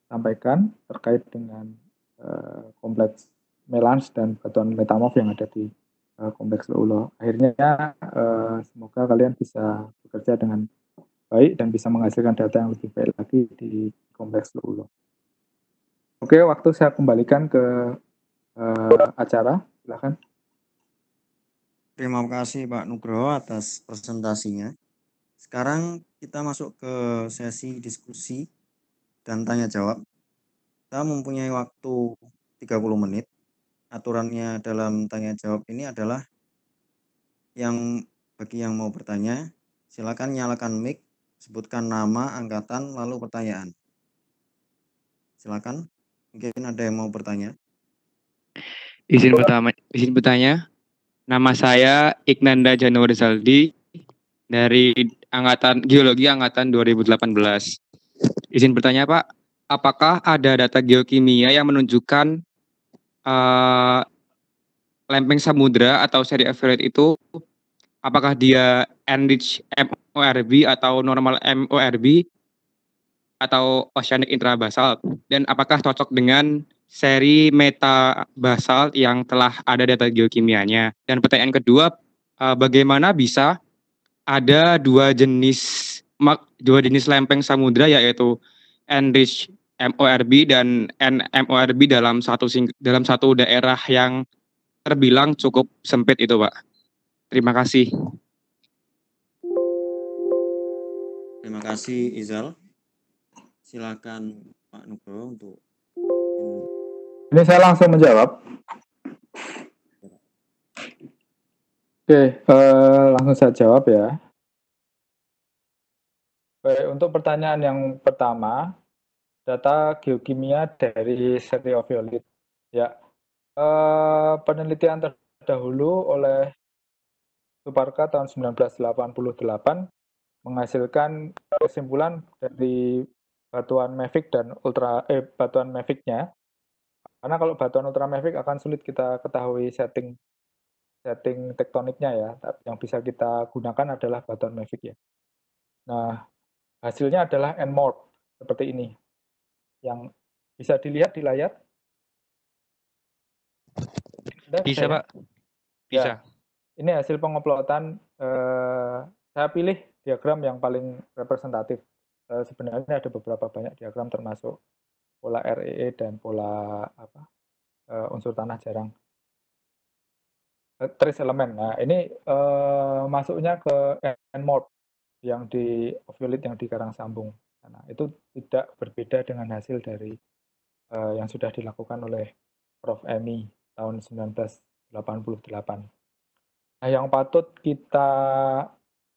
sampaikan terkait dengan uh, kompleks Melans dan batuan metamorf yang ada di uh, kompleks Leulo. Akhirnya uh, semoga kalian bisa bekerja dengan baik dan bisa menghasilkan data yang lebih baik lagi di kompleks Leulo. Oke, waktu saya kembalikan ke uh, acara. Silakan. Terima kasih Pak Nugroho atas presentasinya. Sekarang kita masuk ke sesi diskusi dan tanya jawab. Kita mempunyai waktu 30 menit. Aturannya dalam tanya jawab ini adalah yang bagi yang mau bertanya, silakan nyalakan mic, sebutkan nama, angkatan, lalu pertanyaan. Silakan. Mungkin ada yang mau bertanya. Izin pertama, izin bertanya. Nama saya Ignanda Januari Saldi dari Angkatan Geologi Angkatan 2018. Izin bertanya Pak, apakah ada data geokimia yang menunjukkan uh, lempeng samudra atau seri affiliate itu apakah dia enrich MORB atau normal MORB atau oceanic intrabasal dan apakah cocok dengan seri meta basal yang telah ada data geokimianya? Dan pertanyaan kedua uh, bagaimana bisa ada dua jenis dua jenis lempeng samudra yaitu enrich MORB dan NMORB dalam satu dalam satu daerah yang terbilang cukup sempit itu, Pak. Terima kasih. Terima kasih Izal. Silakan Pak Nugroho untuk ini saya langsung menjawab. Oke, uh, langsung saya jawab ya. Baik, untuk pertanyaan yang pertama, data geokimia dari serioviolit. Ya, uh, penelitian terdahulu oleh Suparka tahun 1988 menghasilkan kesimpulan dari batuan mafic dan ultra eh batuan mavicnya. Karena kalau batuan ultra mafic akan sulit kita ketahui setting setting tektoniknya ya, yang bisa kita gunakan adalah batuan mafic ya. Nah, hasilnya adalah N-morph seperti ini. Yang bisa dilihat di layar. bisa, Pak. Bisa. Ya, ini hasil pengoplotan eh, saya pilih diagram yang paling representatif. Eh, sebenarnya ada beberapa banyak diagram termasuk pola REE e dan pola apa eh, unsur tanah jarang. Eh, trace elemen. Nah, ini uh, masuknya ke N-mode yang di oviolit yang di karang sambung. Nah, itu tidak berbeda dengan hasil dari uh, yang sudah dilakukan oleh Prof. Emi tahun 1988. Nah, yang patut kita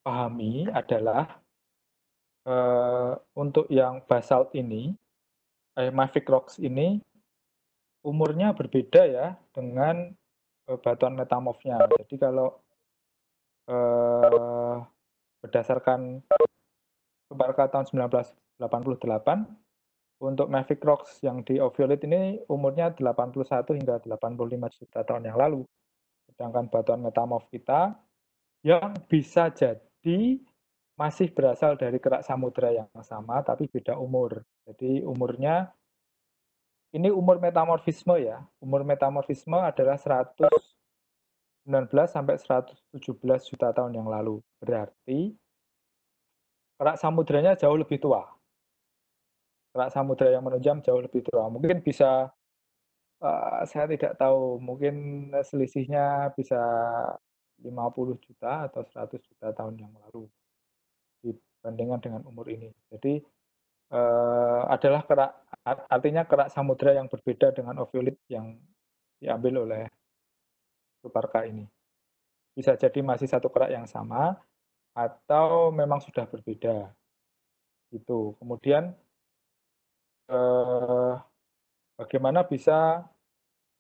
pahami adalah uh, untuk yang basalt ini, eh, Mavic Rocks ini umurnya berbeda ya dengan uh, batuan metamorfnya. Jadi kalau uh, berdasarkan Subarka tahun 1988 untuk Mavic Rocks yang di Oviolit ini umurnya 81 hingga 85 juta tahun yang lalu. Sedangkan batuan metamorf kita yang bisa jadi masih berasal dari kerak samudera yang sama tapi beda umur. Jadi umurnya ini umur metamorfisme ya. Umur metamorfisme adalah 119 sampai 117 juta tahun yang lalu. Berarti kerak samudranya jauh lebih tua. kerak samudra yang menunjam jauh lebih tua. Mungkin bisa uh, saya tidak tahu, mungkin selisihnya bisa 50 juta atau 100 juta tahun yang lalu dibandingkan dengan umur ini. Jadi uh, adalah kerak artinya kerak samudra yang berbeda dengan oviolit yang diambil oleh Suparka ini. Bisa jadi masih satu kerak yang sama atau memang sudah berbeda. Itu. Kemudian eh, bagaimana bisa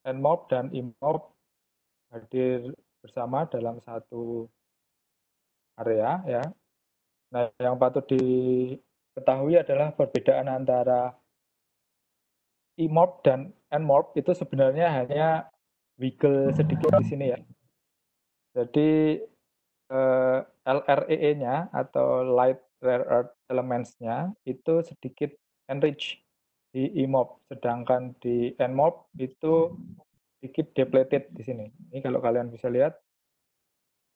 NMOP dan IMOP hadir bersama dalam satu area ya. Nah, yang patut diketahui adalah perbedaan antara IMOP dan NMOP itu sebenarnya hanya wiggle sedikit di sini ya. Jadi eh, LREE-nya atau light rare earth elements-nya itu sedikit enrich di IMOP, sedangkan di NMOP itu sedikit depleted di sini. Ini kalau kalian bisa lihat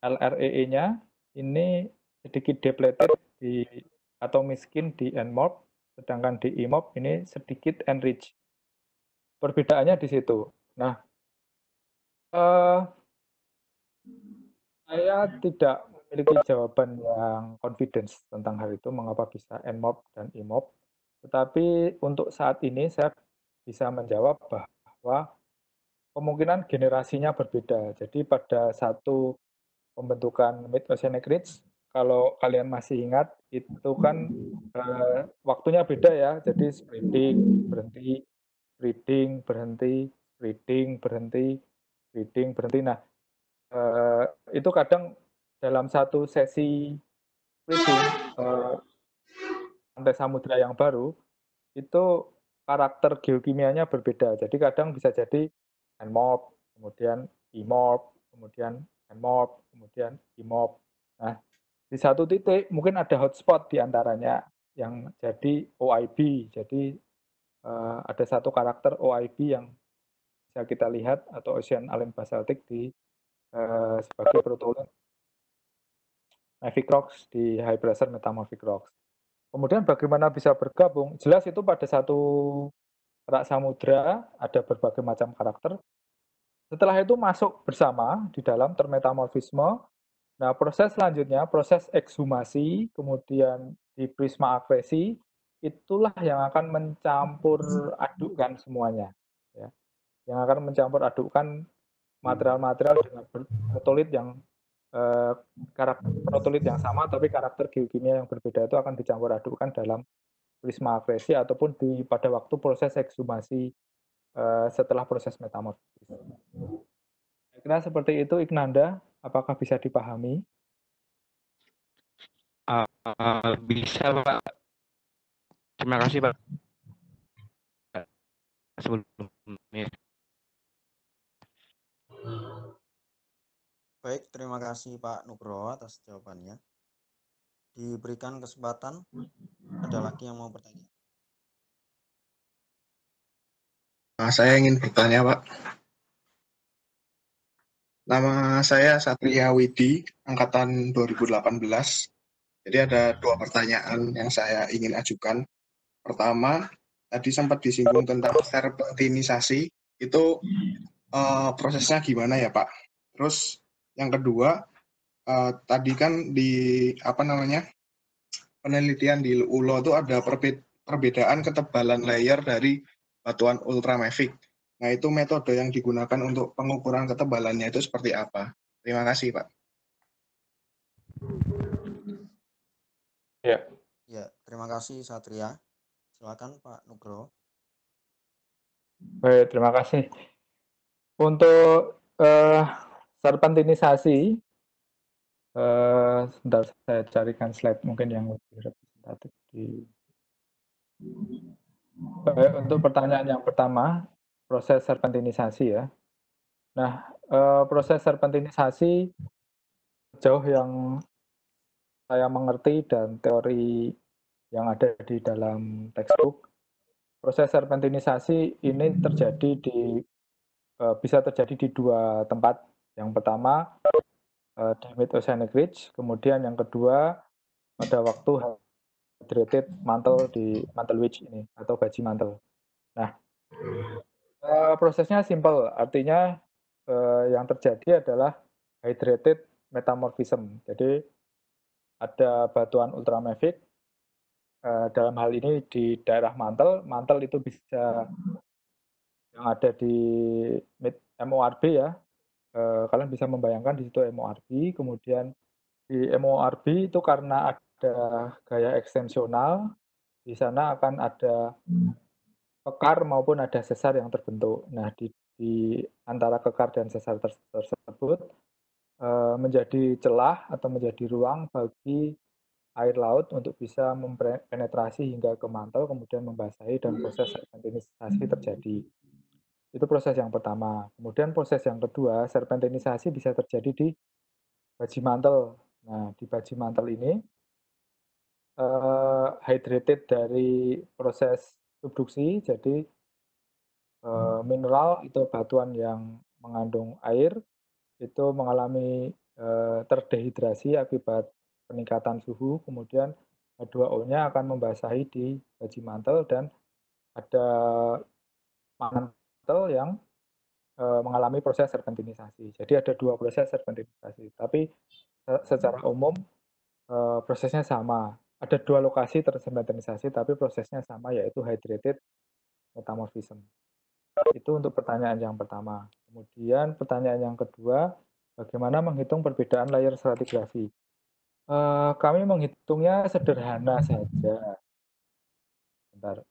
LREE-nya ini sedikit depleted di atau miskin di NMOP, sedangkan di IMOP ini sedikit enrich. Perbedaannya di situ. Nah, uh, saya tidak memiliki jawaban yang confidence tentang hal itu, mengapa bisa NMOP dan IMOP. Tetapi untuk saat ini saya bisa menjawab bahwa kemungkinan generasinya berbeda. Jadi pada satu pembentukan Mid-Oceanic Ridge, kalau kalian masih ingat, itu kan uh, waktunya beda ya. Jadi spreading, berhenti, spreading, berhenti, spreading, berhenti, spreading, berhenti. Nah, uh, itu kadang dalam satu sesi reading uh, pantai samudra yang baru itu karakter geokimianya berbeda. Jadi kadang bisa jadi NMOP, kemudian IMOP, kemudian NMOP, kemudian IMOP. Nah, di satu titik mungkin ada hotspot di antaranya yang jadi OIB. Jadi uh, ada satu karakter OIB yang bisa kita lihat atau Ocean Alien Basaltic di uh, sebagai protolit Mavic Rocks di High Pressure Metamorphic Rocks. Kemudian bagaimana bisa bergabung? Jelas itu pada satu rak samudra ada berbagai macam karakter. Setelah itu masuk bersama di dalam termetamorfisme. Nah, proses selanjutnya, proses ekshumasi, kemudian di prisma akresi, itulah yang akan mencampur adukkan semuanya. Ya. Yang akan mencampur adukkan material-material dengan protolit yang eh, karakter protolit yang sama tapi karakter geokimia yang berbeda itu akan dicampur adukkan dalam prisma akresi ataupun di pada waktu proses ekshumasi eh, setelah proses metamorfosis. Kira seperti itu Ignanda, apakah bisa dipahami? Uh, uh, bisa Pak. Terima kasih Pak. Sebelumnya. Baik, terima kasih Pak Nugroho atas jawabannya. Diberikan kesempatan, ada lagi yang mau bertanya? Nah, saya ingin bertanya, Pak. Nama saya Satria Widi, angkatan 2018. Jadi ada dua pertanyaan yang saya ingin ajukan. Pertama, tadi sempat disinggung tentang serpentinisasi. Itu uh, prosesnya gimana ya, Pak? Terus yang kedua, uh, tadi kan di apa namanya penelitian di ULO itu ada perbedaan ketebalan layer dari batuan ultramafic. Nah itu metode yang digunakan untuk pengukuran ketebalannya itu seperti apa? Terima kasih Pak. Ya. Ya, terima kasih Satria. Silakan Pak Nugroho. Baik, terima kasih. Untuk uh, serpentinisasi uh, sebentar saya carikan slide mungkin yang lebih representatif di Baik, untuk pertanyaan yang pertama proses serpentinisasi ya. Nah uh, proses serpentinisasi jauh yang saya mengerti dan teori yang ada di dalam textbook. Proses serpentinisasi ini terjadi di uh, bisa terjadi di dua tempat yang pertama uh, David Oceanic Ridge, kemudian yang kedua pada waktu hydrated mantle di mantle wedge ini atau baji mantle. Nah, uh, prosesnya simple, artinya uh, yang terjadi adalah hydrated metamorphism. Jadi ada batuan ultramafic uh, dalam hal ini di daerah mantel, mantel itu bisa yang ada di MORB ya. Uh, kalian bisa membayangkan di situ MORB, kemudian di MORB itu karena ada gaya ekstensional, di sana akan ada kekar maupun ada sesar yang terbentuk. Nah, di, di antara kekar dan sesar tersebut uh, menjadi celah atau menjadi ruang bagi air laut untuk bisa mempenetrasi hingga ke mantel, kemudian membasahi dan proses serpentinisasi terjadi. Itu proses yang pertama. Kemudian proses yang kedua, serpentinisasi bisa terjadi di baji mantel. Nah, di baji mantel ini uh, hydrated dari proses subduksi, jadi uh, mineral itu batuan yang mengandung air itu mengalami uh, terdehidrasi akibat peningkatan suhu, kemudian H2O-nya akan membasahi di baji mantel dan ada mantel yang e, mengalami proses serpentinisasi. Jadi ada dua proses serpentinisasi, tapi secara umum e, prosesnya sama. Ada dua lokasi terserpentinisasi, tapi prosesnya sama yaitu hydrated metamorphism. Itu untuk pertanyaan yang pertama. Kemudian pertanyaan yang kedua, bagaimana menghitung perbedaan layer stratigrafi? E, kami menghitungnya sederhana saja. Bentar,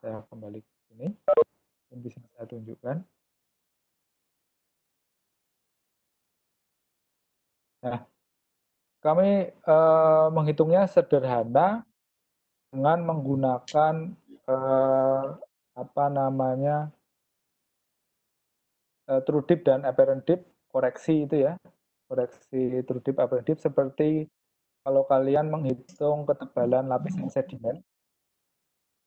saya kembali ke sini yang bisa saya tunjukkan. Nah, kami eh, menghitungnya sederhana dengan menggunakan eh, apa namanya eh, true dip dan apparent dip koreksi itu ya koreksi true dip apparent dip seperti kalau kalian menghitung ketebalan lapisan sedimen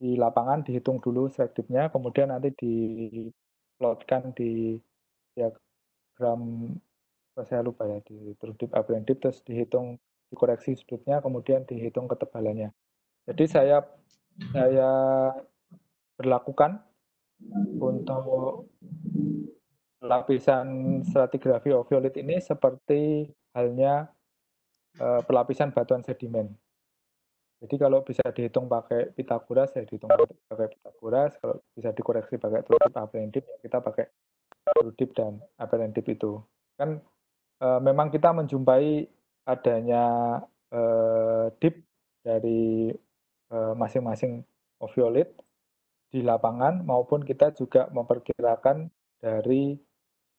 di lapangan dihitung dulu strike kemudian nanti diplotkan di diagram saya lupa ya di dip dip terus dihitung dikoreksi sudutnya kemudian dihitung ketebalannya. Jadi saya saya berlakukan untuk lapisan stratigrafi oviolit ini seperti halnya uh, pelapisan batuan sedimen jadi kalau bisa dihitung pakai Pitagoras ya dihitung pakai Pitagoras, kalau bisa dikoreksi pakai trudip apprendip ya kita pakai trudip dan apprendip itu. Kan e, memang kita menjumpai adanya e, dip dari eh, masing-masing e, oviolit di lapangan maupun kita juga memperkirakan dari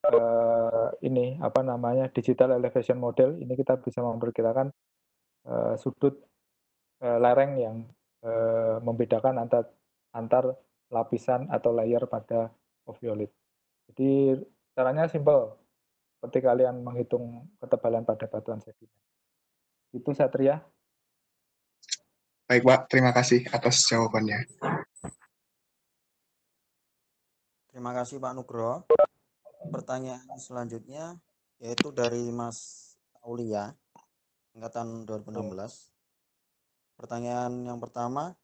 e, ini apa namanya digital elevation model ini kita bisa memperkirakan e, sudut uh, lereng yang uh, membedakan antar antar lapisan atau layer pada oviolit. Jadi caranya simple, seperti kalian menghitung ketebalan pada batuan sedimen. Itu Satria. Baik Pak, terima kasih atas jawabannya. Terima kasih Pak Nugroho. Pertanyaan selanjutnya yaitu dari Mas Aulia, angkatan 2016. Pertanyaan yang pertama,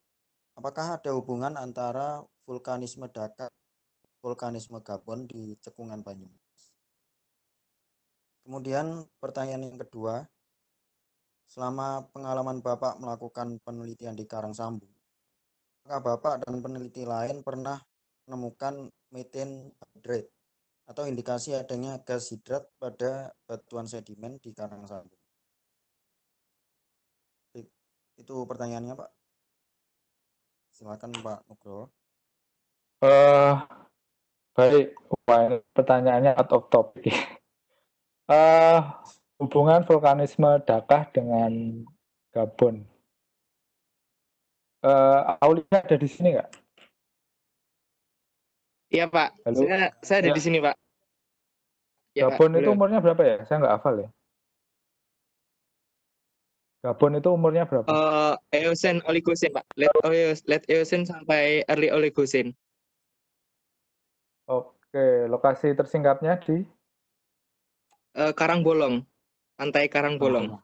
apakah ada hubungan antara vulkanisme Dhaka vulkanisme Gabon di cekungan Banyumas? Kemudian pertanyaan yang kedua, selama pengalaman Bapak melakukan penelitian di Karang Sambung, apakah Bapak dan peneliti lain pernah menemukan methane hydrate atau indikasi adanya gas hidrat pada batuan sedimen di Karang Sambung? Itu pertanyaannya, Pak. Silakan Pak Nugroho. Uh, baik, pertanyaannya out of topic. uh, hubungan vulkanisme Dakar dengan Gabon. Uh, Aulia ada di sini nggak? Iya Pak, Halo? saya, saya ada ya. di sini Pak. Ya, Gabon Pak, itu umurnya berapa ya? Saya nggak hafal ya. Gabon itu umurnya berapa? Uh, Eosen Oligocene, Pak. Late, late Eosen sampai early Oligocene. Oke, lokasi tersingkapnya di uh, Karangbolong, pantai Karangbolong.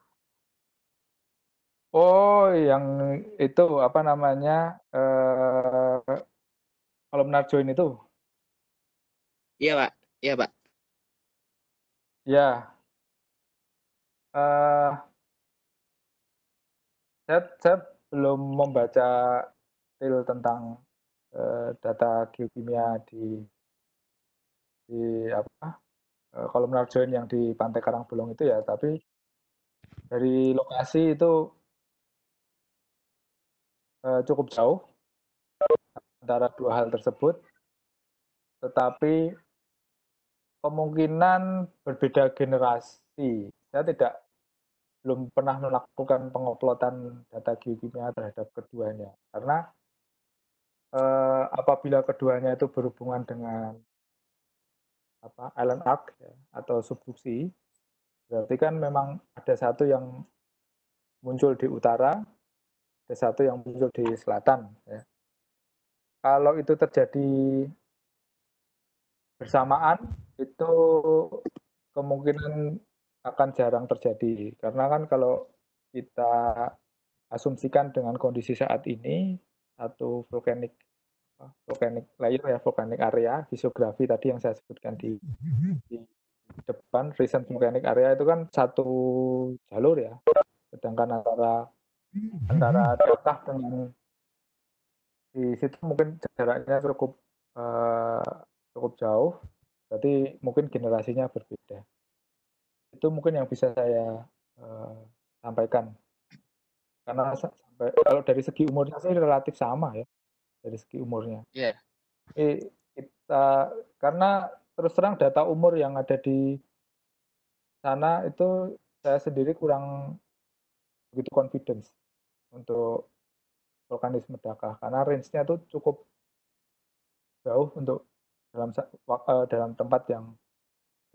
Oh, yang itu apa namanya? Eh kolom join itu. Iya, Pak. Iya, Pak. Ya. Eh saya, saya belum membaca detail tentang eh, data geokimia di di apa eh, kolom join yang di Pantai Karangbolong itu ya, tapi dari lokasi itu eh, cukup jauh antara dua hal tersebut, tetapi kemungkinan berbeda generasi. Saya tidak belum pernah melakukan penguploadan data geokimia terhadap keduanya karena eh, apabila keduanya itu berhubungan dengan apa island arc ya, atau subduksi berarti kan memang ada satu yang muncul di utara ada satu yang muncul di selatan ya. kalau itu terjadi bersamaan itu kemungkinan akan jarang terjadi. Karena kan kalau kita asumsikan dengan kondisi saat ini satu volcanic volcanic layer ya volcanic area fisiografi tadi yang saya sebutkan di, di depan recent volcanic area itu kan satu jalur ya. Sedangkan antara antara daerah dengan di situ mungkin jaraknya cukup uh, cukup jauh. Jadi mungkin generasinya berbeda itu mungkin yang bisa saya uh, sampaikan karena sampai kalau dari segi umurnya sih relatif sama ya dari segi umurnya. Iya. Yeah. kita karena terus terang data umur yang ada di sana itu saya sendiri kurang begitu confidence untuk vulkanisme Dakar karena range-nya itu cukup jauh untuk dalam uh, dalam tempat yang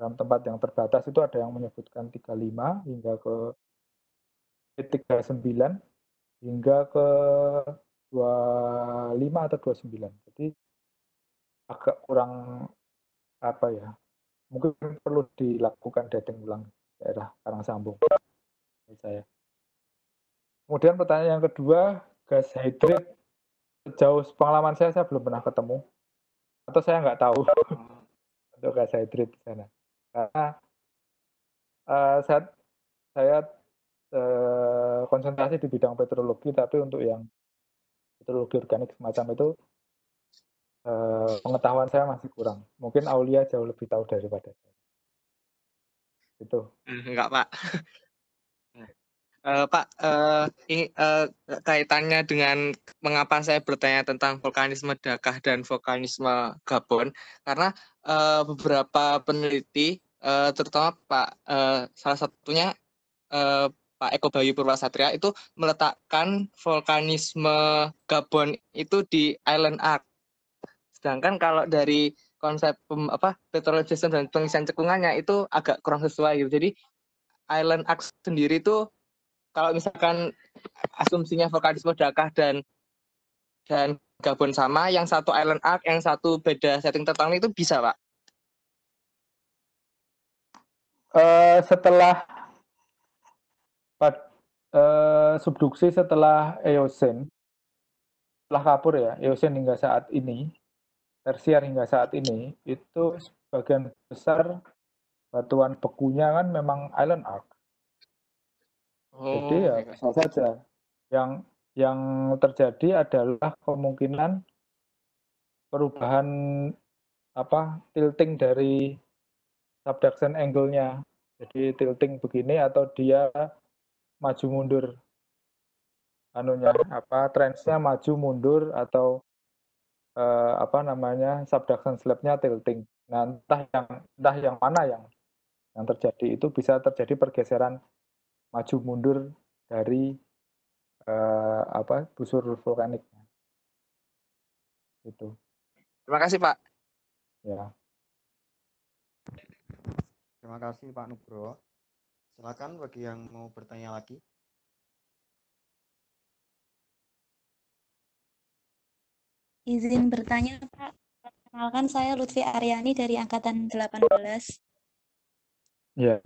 dalam tempat yang terbatas itu ada yang menyebutkan 35 hingga ke 39 hingga ke 25 atau 29. Jadi agak kurang apa ya? Mungkin perlu dilakukan dating ulang daerah Karang Sambung menurut saya. Kemudian pertanyaan yang kedua, gas hidrat sejauh pengalaman saya saya belum pernah ketemu atau saya nggak tahu untuk gas hidrat di sana karena uh, saat saya uh, konsentrasi di bidang petrologi tapi untuk yang petrologi organik semacam itu uh, pengetahuan saya masih kurang. Mungkin Aulia jauh lebih tahu daripada saya. Itu. Enggak pak Uh, Pak, uh, ini uh, kaitannya dengan mengapa saya bertanya tentang vulkanisme Dakar dan vulkanisme Gabon, karena uh, beberapa peneliti, uh, terutama Pak, uh, salah satunya uh, Pak Eko Bayu Purwasatria itu meletakkan vulkanisme Gabon itu di Island Arc. Sedangkan kalau dari konsep apa petrologison dan pengisian cekungannya itu agak kurang sesuai gitu. Jadi Island Arc sendiri itu kalau misalkan asumsinya vokalisme Dakar dan dan Gabon sama, yang satu Island Arc, yang satu beda setting tertentu itu bisa, Pak? Uh, setelah uh, subduksi setelah Eosen, setelah kapur ya, Eosen hingga saat ini, tersier hingga saat ini, itu sebagian besar batuan bekunya kan memang Island Arc. Jadi ya bisa saja. Yang yang terjadi adalah kemungkinan perubahan apa tilting dari subduction angle-nya. Jadi tilting begini atau dia maju mundur anunya apa trendsnya maju mundur atau eh, apa namanya subduction slab-nya tilting. Nah, entah yang entah yang mana yang yang terjadi itu bisa terjadi pergeseran maju mundur dari uh, apa busur vulkanik. Itu. Terima kasih Pak. Ya. Terima kasih Pak Nubro. Silakan bagi yang mau bertanya lagi. Izin bertanya Pak. Perkenalkan saya Lutfi Aryani dari Angkatan 18. Ya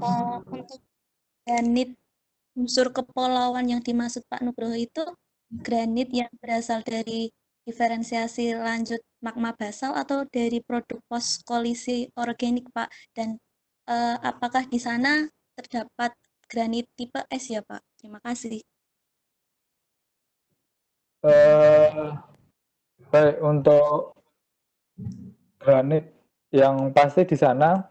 uh, untuk granit unsur kepulauan yang dimaksud Pak Nugroho itu granit yang berasal dari diferensiasi lanjut magma basal atau dari produk post kolisi organik Pak? Dan eh, apakah di sana terdapat granit tipe S ya Pak? Terima kasih. Eh, baik untuk granit yang pasti di sana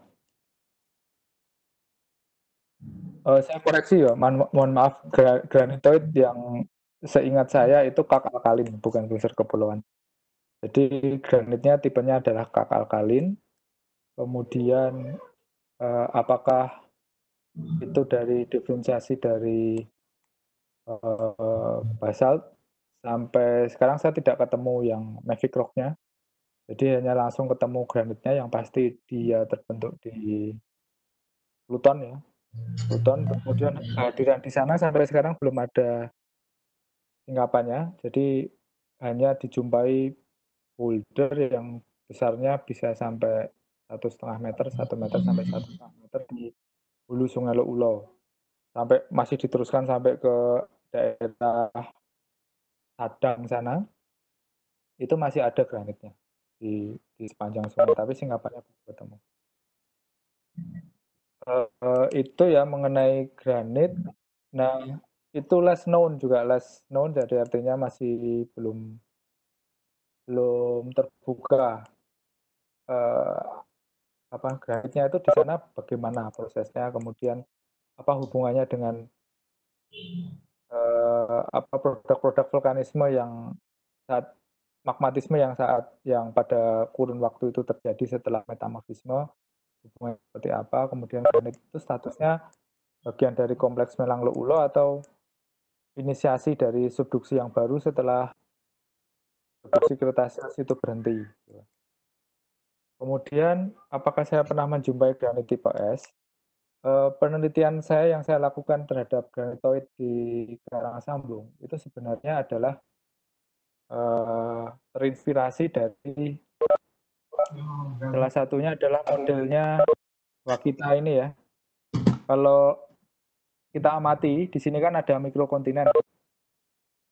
eh, saya koreksi ya, mohon, mohon maaf gra- granitoid yang seingat saya itu kak alkalin bukan unsur kepulauan. Jadi granitnya tipenya adalah kak alkalin. Kemudian eh, apakah itu dari diferensiasi dari eh, basalt sampai sekarang saya tidak ketemu yang Mavic Rock-nya. Jadi hanya langsung ketemu granitnya yang pasti dia terbentuk di Pluton ya. Pluton kemudian kehadiran di sana sampai sekarang belum ada singkapannya. Jadi hanya dijumpai boulder yang besarnya bisa sampai satu setengah meter, satu meter sampai satu setengah meter di hulu Sungai Ulo. Sampai masih diteruskan sampai ke daerah Sadang sana itu masih ada granitnya di, di sepanjang sungai tapi singkapannya belum ketemu uh, itu ya mengenai granit. Nah itu less known juga less known jadi artinya masih belum belum terbuka uh, apa granitnya itu di sana bagaimana prosesnya kemudian apa hubungannya dengan uh, apa produk-produk vulkanisme yang saat magmatisme yang saat yang pada kurun waktu itu terjadi setelah metamorfisme hubungannya seperti apa kemudian granit itu statusnya bagian dari kompleks Melang Ulo atau inisiasi dari subduksi yang baru setelah subduksi Kretasius itu berhenti. Kemudian, apakah saya pernah menjumpai granit tipe S? uh, penelitian saya yang saya lakukan terhadap granitoid di Karangasambung itu sebenarnya adalah uh, terinspirasi dari salah satunya adalah modelnya Wakita ini ya. Kalau kita amati di sini kan ada mikrokontinen.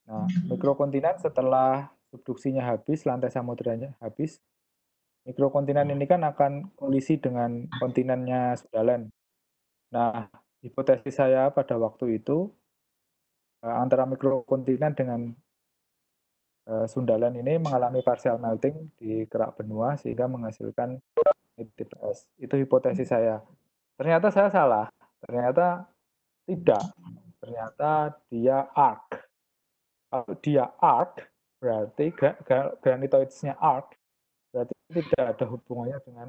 Nah, mikrokontinen setelah subduksinya habis, lantai samudranya habis, mikrokontinen ini kan akan kolisi dengan kontinennya Sudalen. Nah, hipotesis saya pada waktu itu uh, antara mikrokontinen dengan uh, Sundaland ini mengalami partial melting di kerak benua sehingga menghasilkan TPS. Itu hipotesis saya. Ternyata saya salah. Ternyata tidak. Ternyata dia arc. Kalau dia arc, berarti granitoidsnya arc, berarti tidak ada hubungannya dengan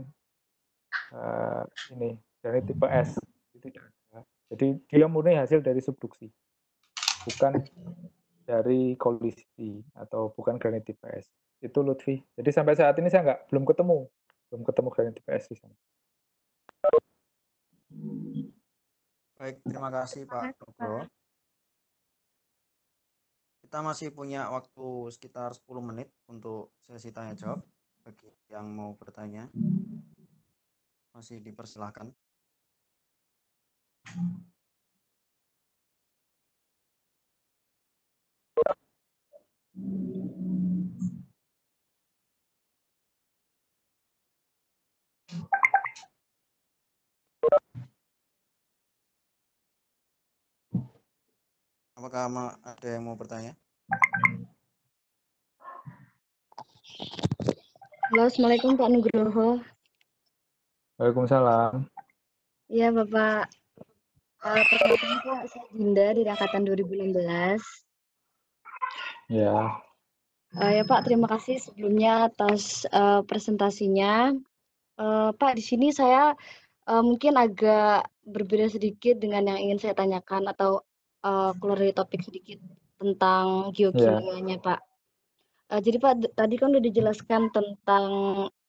uh, ini, granit tipe S tidak ada. Jadi dia murni hasil dari subduksi, bukan dari kolisi atau bukan granit TPS. Itu Lutfi. Jadi sampai saat ini saya nggak belum ketemu, belum ketemu granit TPS di sana. Baik, terima kasih Pak Nugroho. Kita masih punya waktu sekitar 10 menit untuk sesi tanya jawab bagi yang mau bertanya. Masih dipersilahkan. Apakah ada yang mau bertanya? Halo, Assalamualaikum Pak Nugroho. Waalaikumsalam. Iya, Bapak. Uh, perkenalkan Pak, saya Dinda dari angkatan 2016. Ya. Uh, ya Pak, terima kasih sebelumnya atas uh, presentasinya. Uh, Pak, di sini saya uh, mungkin agak berbeda sedikit dengan yang ingin saya tanyakan atau uh, keluar dari topik sedikit tentang geokimianya, yeah. Pak. Uh, jadi Pak, tadi kan udah dijelaskan tentang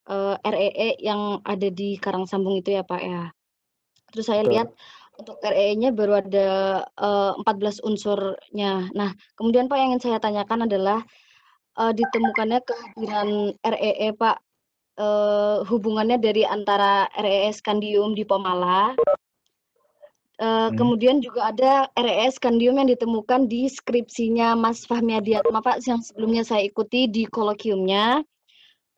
uh, REE yang ada di Karangsambung itu ya Pak ya. Terus saya Betul. lihat untuk REE-nya baru ada uh, eh, 14 unsurnya. Nah, kemudian Pak yang ingin saya tanyakan adalah uh, ditemukannya kehadiran REE Pak uh, hubungannya dari antara REE scandium di Pomala Uh, Hmm. Kemudian juga ada RES skandium yang ditemukan di skripsinya Mas Fahmi Adiatma Pak yang sebelumnya saya ikuti di kolokiumnya.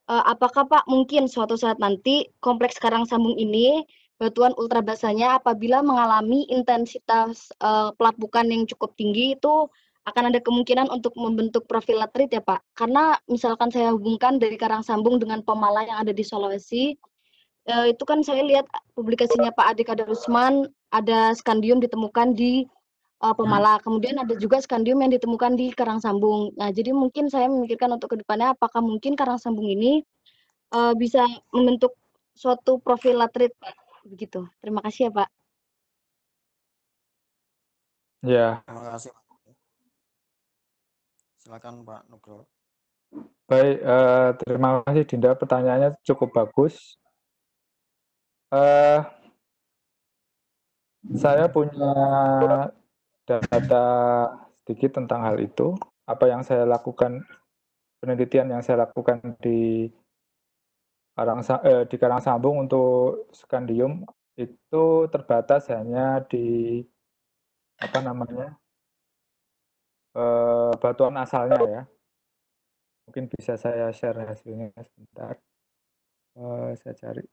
Uh, apakah Pak mungkin suatu saat nanti kompleks karang sambung ini batuan ultra basanya apabila mengalami intensitas uh, pelapukan yang cukup tinggi itu akan ada kemungkinan untuk membentuk profil latrit ya Pak? Karena misalkan saya hubungkan dari karang sambung dengan pemala yang ada di Sulawesi, uh, itu kan saya lihat publikasinya Pak Ade Kadarusman ada skandium ditemukan di uh, Pemala. Kemudian ada juga skandium yang ditemukan di karang sambung. Nah, jadi mungkin saya memikirkan untuk ke depannya apakah mungkin karang sambung ini uh, bisa membentuk suatu profil latrit, Pak. Begitu. Terima kasih ya, Pak. Ya, Terima kasih. Pak. Silakan Pak Nugroho. baik. eh, terima kasih Dinda. Pertanyaannya cukup bagus. Eh, saya punya data sedikit tentang hal itu. Apa yang saya lakukan, penelitian yang saya lakukan di Karang eh, di Karang Sambung untuk skandium itu terbatas hanya di apa namanya eh, batuan asalnya ya. Mungkin bisa saya share hasilnya sebentar. Eh, saya cari.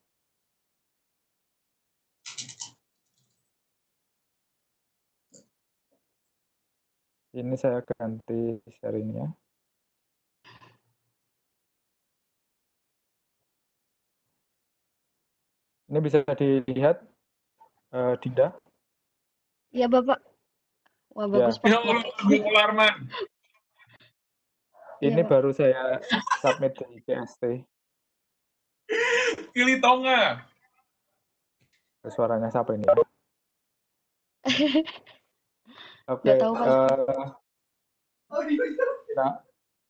Ini saya ganti sharingnya. Ini bisa dilihat, uh, Dinda? Iya, Bapak. Wah, Ya. bagus, Pak. Ya Allah. Iya, Ini Pak. baru saya submit di CST. Pilih Tonga. Suaranya siapa ini ya? Oke, tahu, Pak. eh, nah,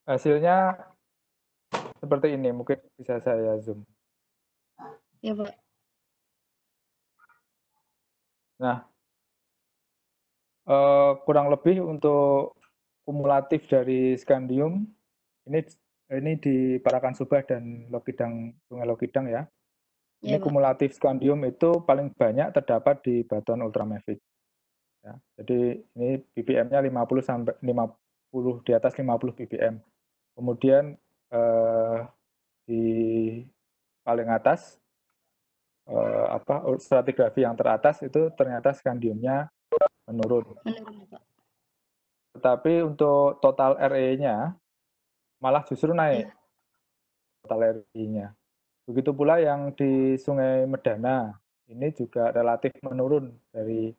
hasilnya seperti ini. Mungkin bisa saya zoom. Iya, Pak. Nah, eh, kurang lebih untuk kumulatif dari skandium ini ini di Parakan Subah dan Lokidang Sungai Lokidang ya. Ini Iya, Pak. kumulatif skandium itu paling banyak terdapat di batuan ultramafic. Ya, jadi ini ppm-nya 50 sampai 50 di atas 50 ppm. Kemudian eh, di paling atas eh, apa stratigrafi yang teratas itu ternyata skandiumnya menurun. Tetapi untuk total RE-nya malah justru naik Iya. total RE-nya. Begitu pula yang di Sungai Medana ini juga relatif menurun dari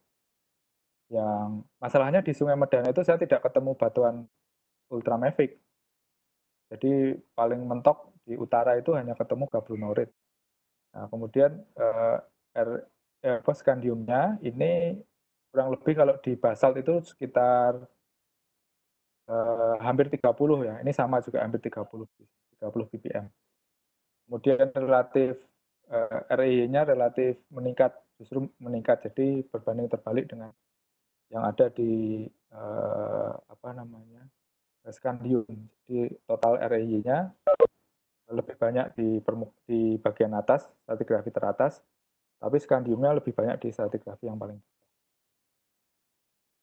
yang masalahnya di Sungai Medana itu saya tidak ketemu batuan ultramafic. Jadi paling mentok di utara itu hanya ketemu gabrunorit. Nah, kemudian eh, R, eh, skandiumnya ini kurang lebih kalau di basalt itu sekitar eh, hampir 30 ya. Ini sama juga hampir 30 30 ppm. Kemudian relatif eh, REY-nya relatif meningkat, justru meningkat. Jadi berbanding terbalik dengan yang ada di eh, apa namanya skandium. Jadi total REY-nya lebih banyak di di bagian atas, stratigrafi teratas, tapi skandiumnya lebih banyak di stratigrafi yang paling bawah.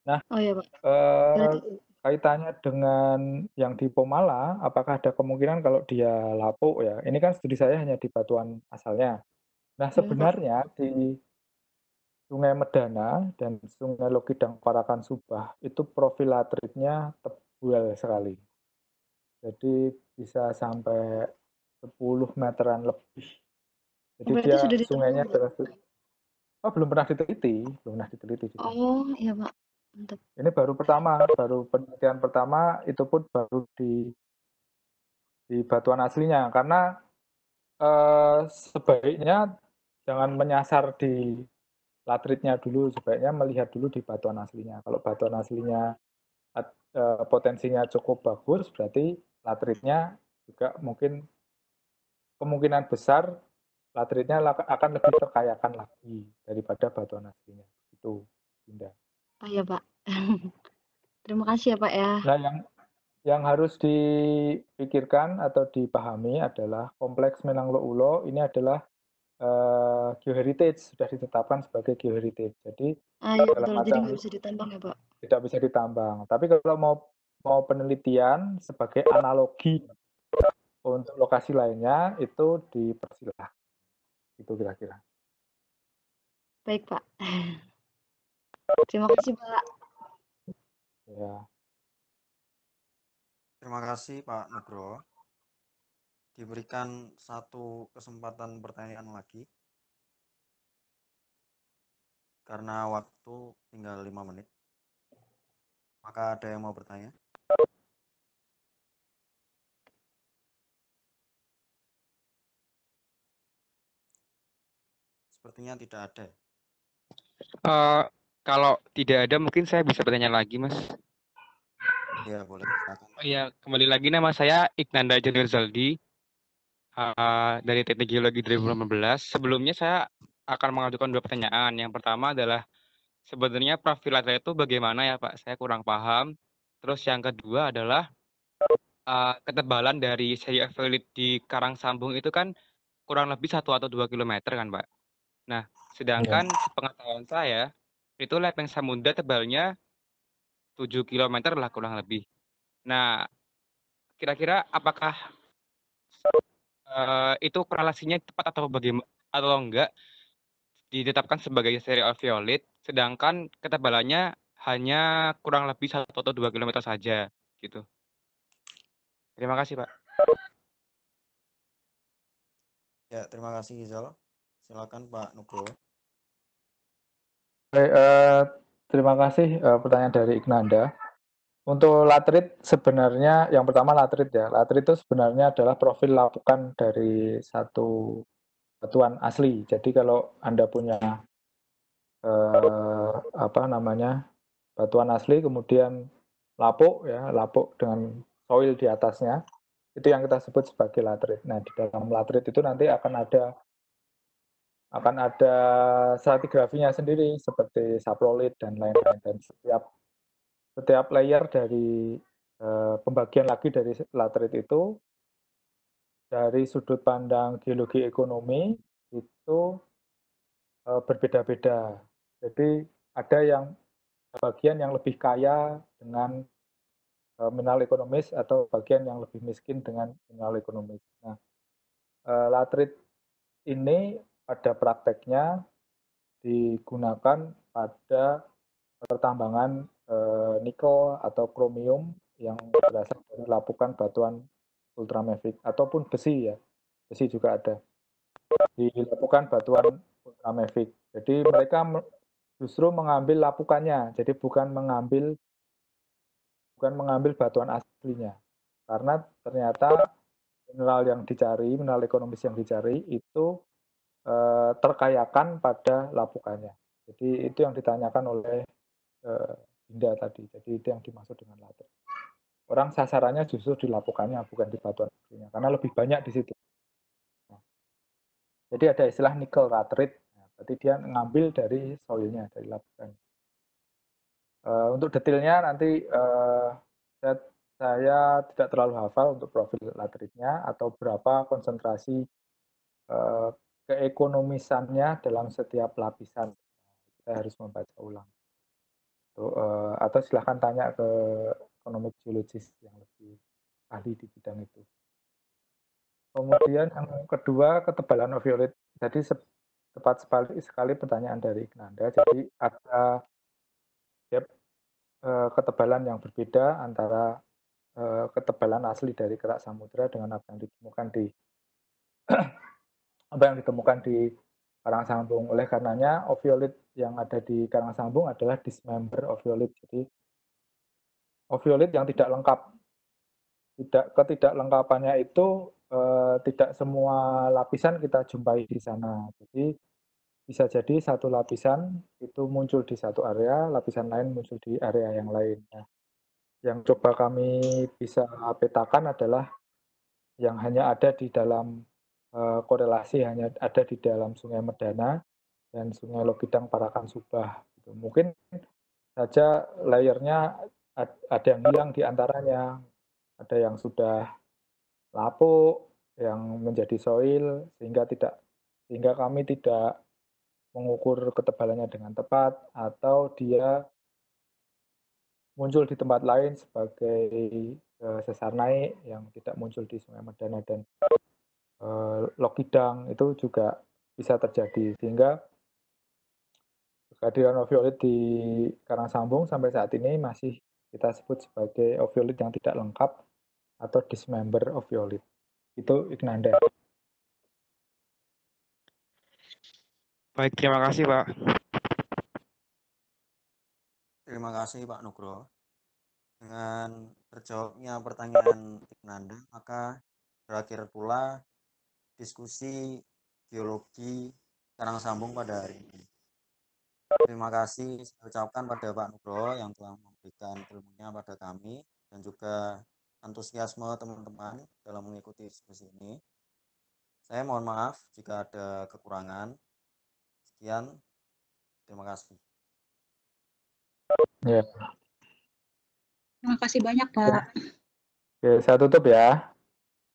Nah, Oh, iya, Pak. eh, Berarti kaitannya dengan yang di Pomala, apakah ada kemungkinan kalau dia lapuk ya? Ini kan studi saya hanya di batuan asalnya. Nah, Iya, sebenarnya di Sungai Medana dan Sungai Lokidang Parakan Subah itu profil latritnya tebal sekali. Jadi bisa sampai 10 meteran lebih. Jadi berarti dia sudah sungainya adalah Oh, belum pernah diteliti, belum pernah diteliti juga. Oh, iya, Pak. Mantap. Ini baru pertama, baru penelitian pertama itu pun baru di di batuan aslinya karena eh, sebaiknya jangan menyasar di latritnya dulu, sebaiknya melihat dulu di batuan aslinya. Kalau batuan aslinya eh, potensinya cukup bagus, berarti latritnya juga mungkin kemungkinan besar latritnya akan lebih terkayakan lagi daripada batuan aslinya. Itu, Dinda. Oh, iya, Pak. Terima kasih ya, Pak ya. Nah, yang yang harus dipikirkan atau dipahami adalah kompleks Menanglo Ulo ini adalah uh, geoheritage sudah ditetapkan sebagai geoheritage. Jadi Ah ya segala betul, jadi macam nggak bisa ditambang ya Pak. tidak bisa ditambang. Tapi kalau mau mau penelitian sebagai analogi untuk lokasi lainnya itu dipersilahkan. Itu kira-kira. Baik Pak. Terima kasih Pak. Ya. Terima kasih Pak Nugroho. Diberikan satu kesempatan pertanyaan lagi. Karena waktu tinggal lima menit. Maka ada yang mau bertanya? Sepertinya tidak ada. Uh, kalau tidak ada mungkin saya bisa bertanya lagi, Mas. Iya, boleh. Silakan. Oh iya, kembali lagi nama saya Ignanda Junior Zaldi uh, dari Teknik Geologi 2015. Sebelumnya saya akan mengajukan dua pertanyaan. Yang pertama adalah sebenarnya profil atlet itu bagaimana ya Pak? Saya kurang paham. Terus yang kedua adalah uh, ketebalan dari seri Evolit di Karang Sambung itu kan kurang lebih satu atau dua kilometer kan Pak? Nah, sedangkan Ya. sepengetahuan saya itu lepeng Samudra tebalnya 7 km lah kurang lebih. Nah, kira-kira apakah eh, itu korelasinya tepat atau bagaimana atau enggak ditetapkan sebagai seri ultraviolet, sedangkan ketebalannya hanya kurang lebih satu atau dua kilometer saja, gitu. Terima kasih, Pak. Ya, terima kasih Gizal. Silakan Pak Nugroho. Baik, eh, terima kasih eh, pertanyaan dari Ignanda. Untuk latrit sebenarnya yang pertama latrit ya. Latrit itu sebenarnya adalah profil lapukan dari satu batuan asli. Jadi kalau Anda punya eh, apa namanya batuan asli kemudian lapuk ya, lapuk dengan soil di atasnya, itu yang kita sebut sebagai latrit. Nah, di dalam latrit itu nanti akan ada akan ada stratigrafinya sendiri seperti saprolit dan lain-lain dan setiap setiap layer dari eh, pembagian lagi dari latrit itu dari sudut pandang geologi ekonomi itu eh, berbeda-beda. Jadi ada yang bagian yang lebih kaya dengan eh, mineral ekonomis atau bagian yang lebih miskin dengan mineral ekonomis. Nah, eh, latrit ini pada prakteknya digunakan pada pertambangan eh, nikel atau kromium yang berasal dari lapukan batuan ultramafic ataupun besi ya. Besi juga ada. Dilapukan batuan ultramafic. Jadi mereka me- justru mengambil lapukannya. Jadi bukan mengambil bukan mengambil batuan aslinya. Karena ternyata mineral yang dicari, mineral ekonomis yang dicari itu eh, terkayakan pada lapukannya. Jadi itu yang ditanyakan oleh eh, Dinda tadi. Jadi itu yang dimaksud dengan latrik. Orang sasarannya justru di lapukannya, bukan di batuan aslinya, karena lebih banyak di situ. Jadi ada istilah nikel latrit. Nah, berarti dia ngambil dari soilnya, dari lapukan. Eh, untuk detailnya nanti saya, tidak terlalu hafal untuk profil latritnya atau berapa konsentrasi keekonomisannya dalam setiap lapisan. Kita harus membaca ulang. Tuh, eh, atau silahkan tanya ke ekonomi geologis yang lebih ahli di bidang itu. Kemudian yang kedua ketebalan oviolet. Jadi tepat sekali, sekali pertanyaan dari Ignanda. Jadi ada ya, eh, ketebalan yang berbeda antara eh, ketebalan asli dari kerak samudra dengan apa yang ditemukan di apa yang ditemukan di Karangsambung. Oleh karenanya oviolet yang ada di Karangsambung adalah dismember oviolet. Jadi oviolet yang tidak lengkap. Tidak ketidaklengkapannya itu eh, tidak semua lapisan kita jumpai di sana. Jadi bisa jadi satu lapisan itu muncul di satu area, lapisan lain muncul di area yang lain. Nah, yang coba kami bisa petakan adalah yang hanya ada di dalam eh, korelasi hanya ada di dalam Sungai Medana dan Sungai Logidang Parakan Subah. Gitu. Mungkin saja layernya ad- ada yang hilang di antaranya, ada yang sudah lapuk, yang menjadi soil sehingga tidak sehingga kami tidak mengukur ketebalannya dengan tepat atau dia muncul di tempat lain sebagai uh, sesar naik yang tidak muncul di Sungai Medana dan Lokidang itu juga bisa terjadi sehingga kehadiran oviolit di Karang Sambung sampai saat ini masih kita sebut sebagai oviolit yang tidak lengkap atau dismember oviolit. Itu Ignanda. Baik, terima kasih Pak. Terima kasih Pak Nugroho. Dengan terjawabnya pertanyaan Ignanda, maka berakhir pula diskusi geologi Karang Sambung pada hari ini. Terima kasih saya ucapkan pada Pak Nugroho yang telah memberikan ilmunya pada kami dan juga antusiasme teman-teman dalam mengikuti diskusi ini. Saya mohon maaf jika ada kekurangan. Sekian, terima kasih. Ya. Terima kasih banyak, Pak. Oke, saya tutup ya.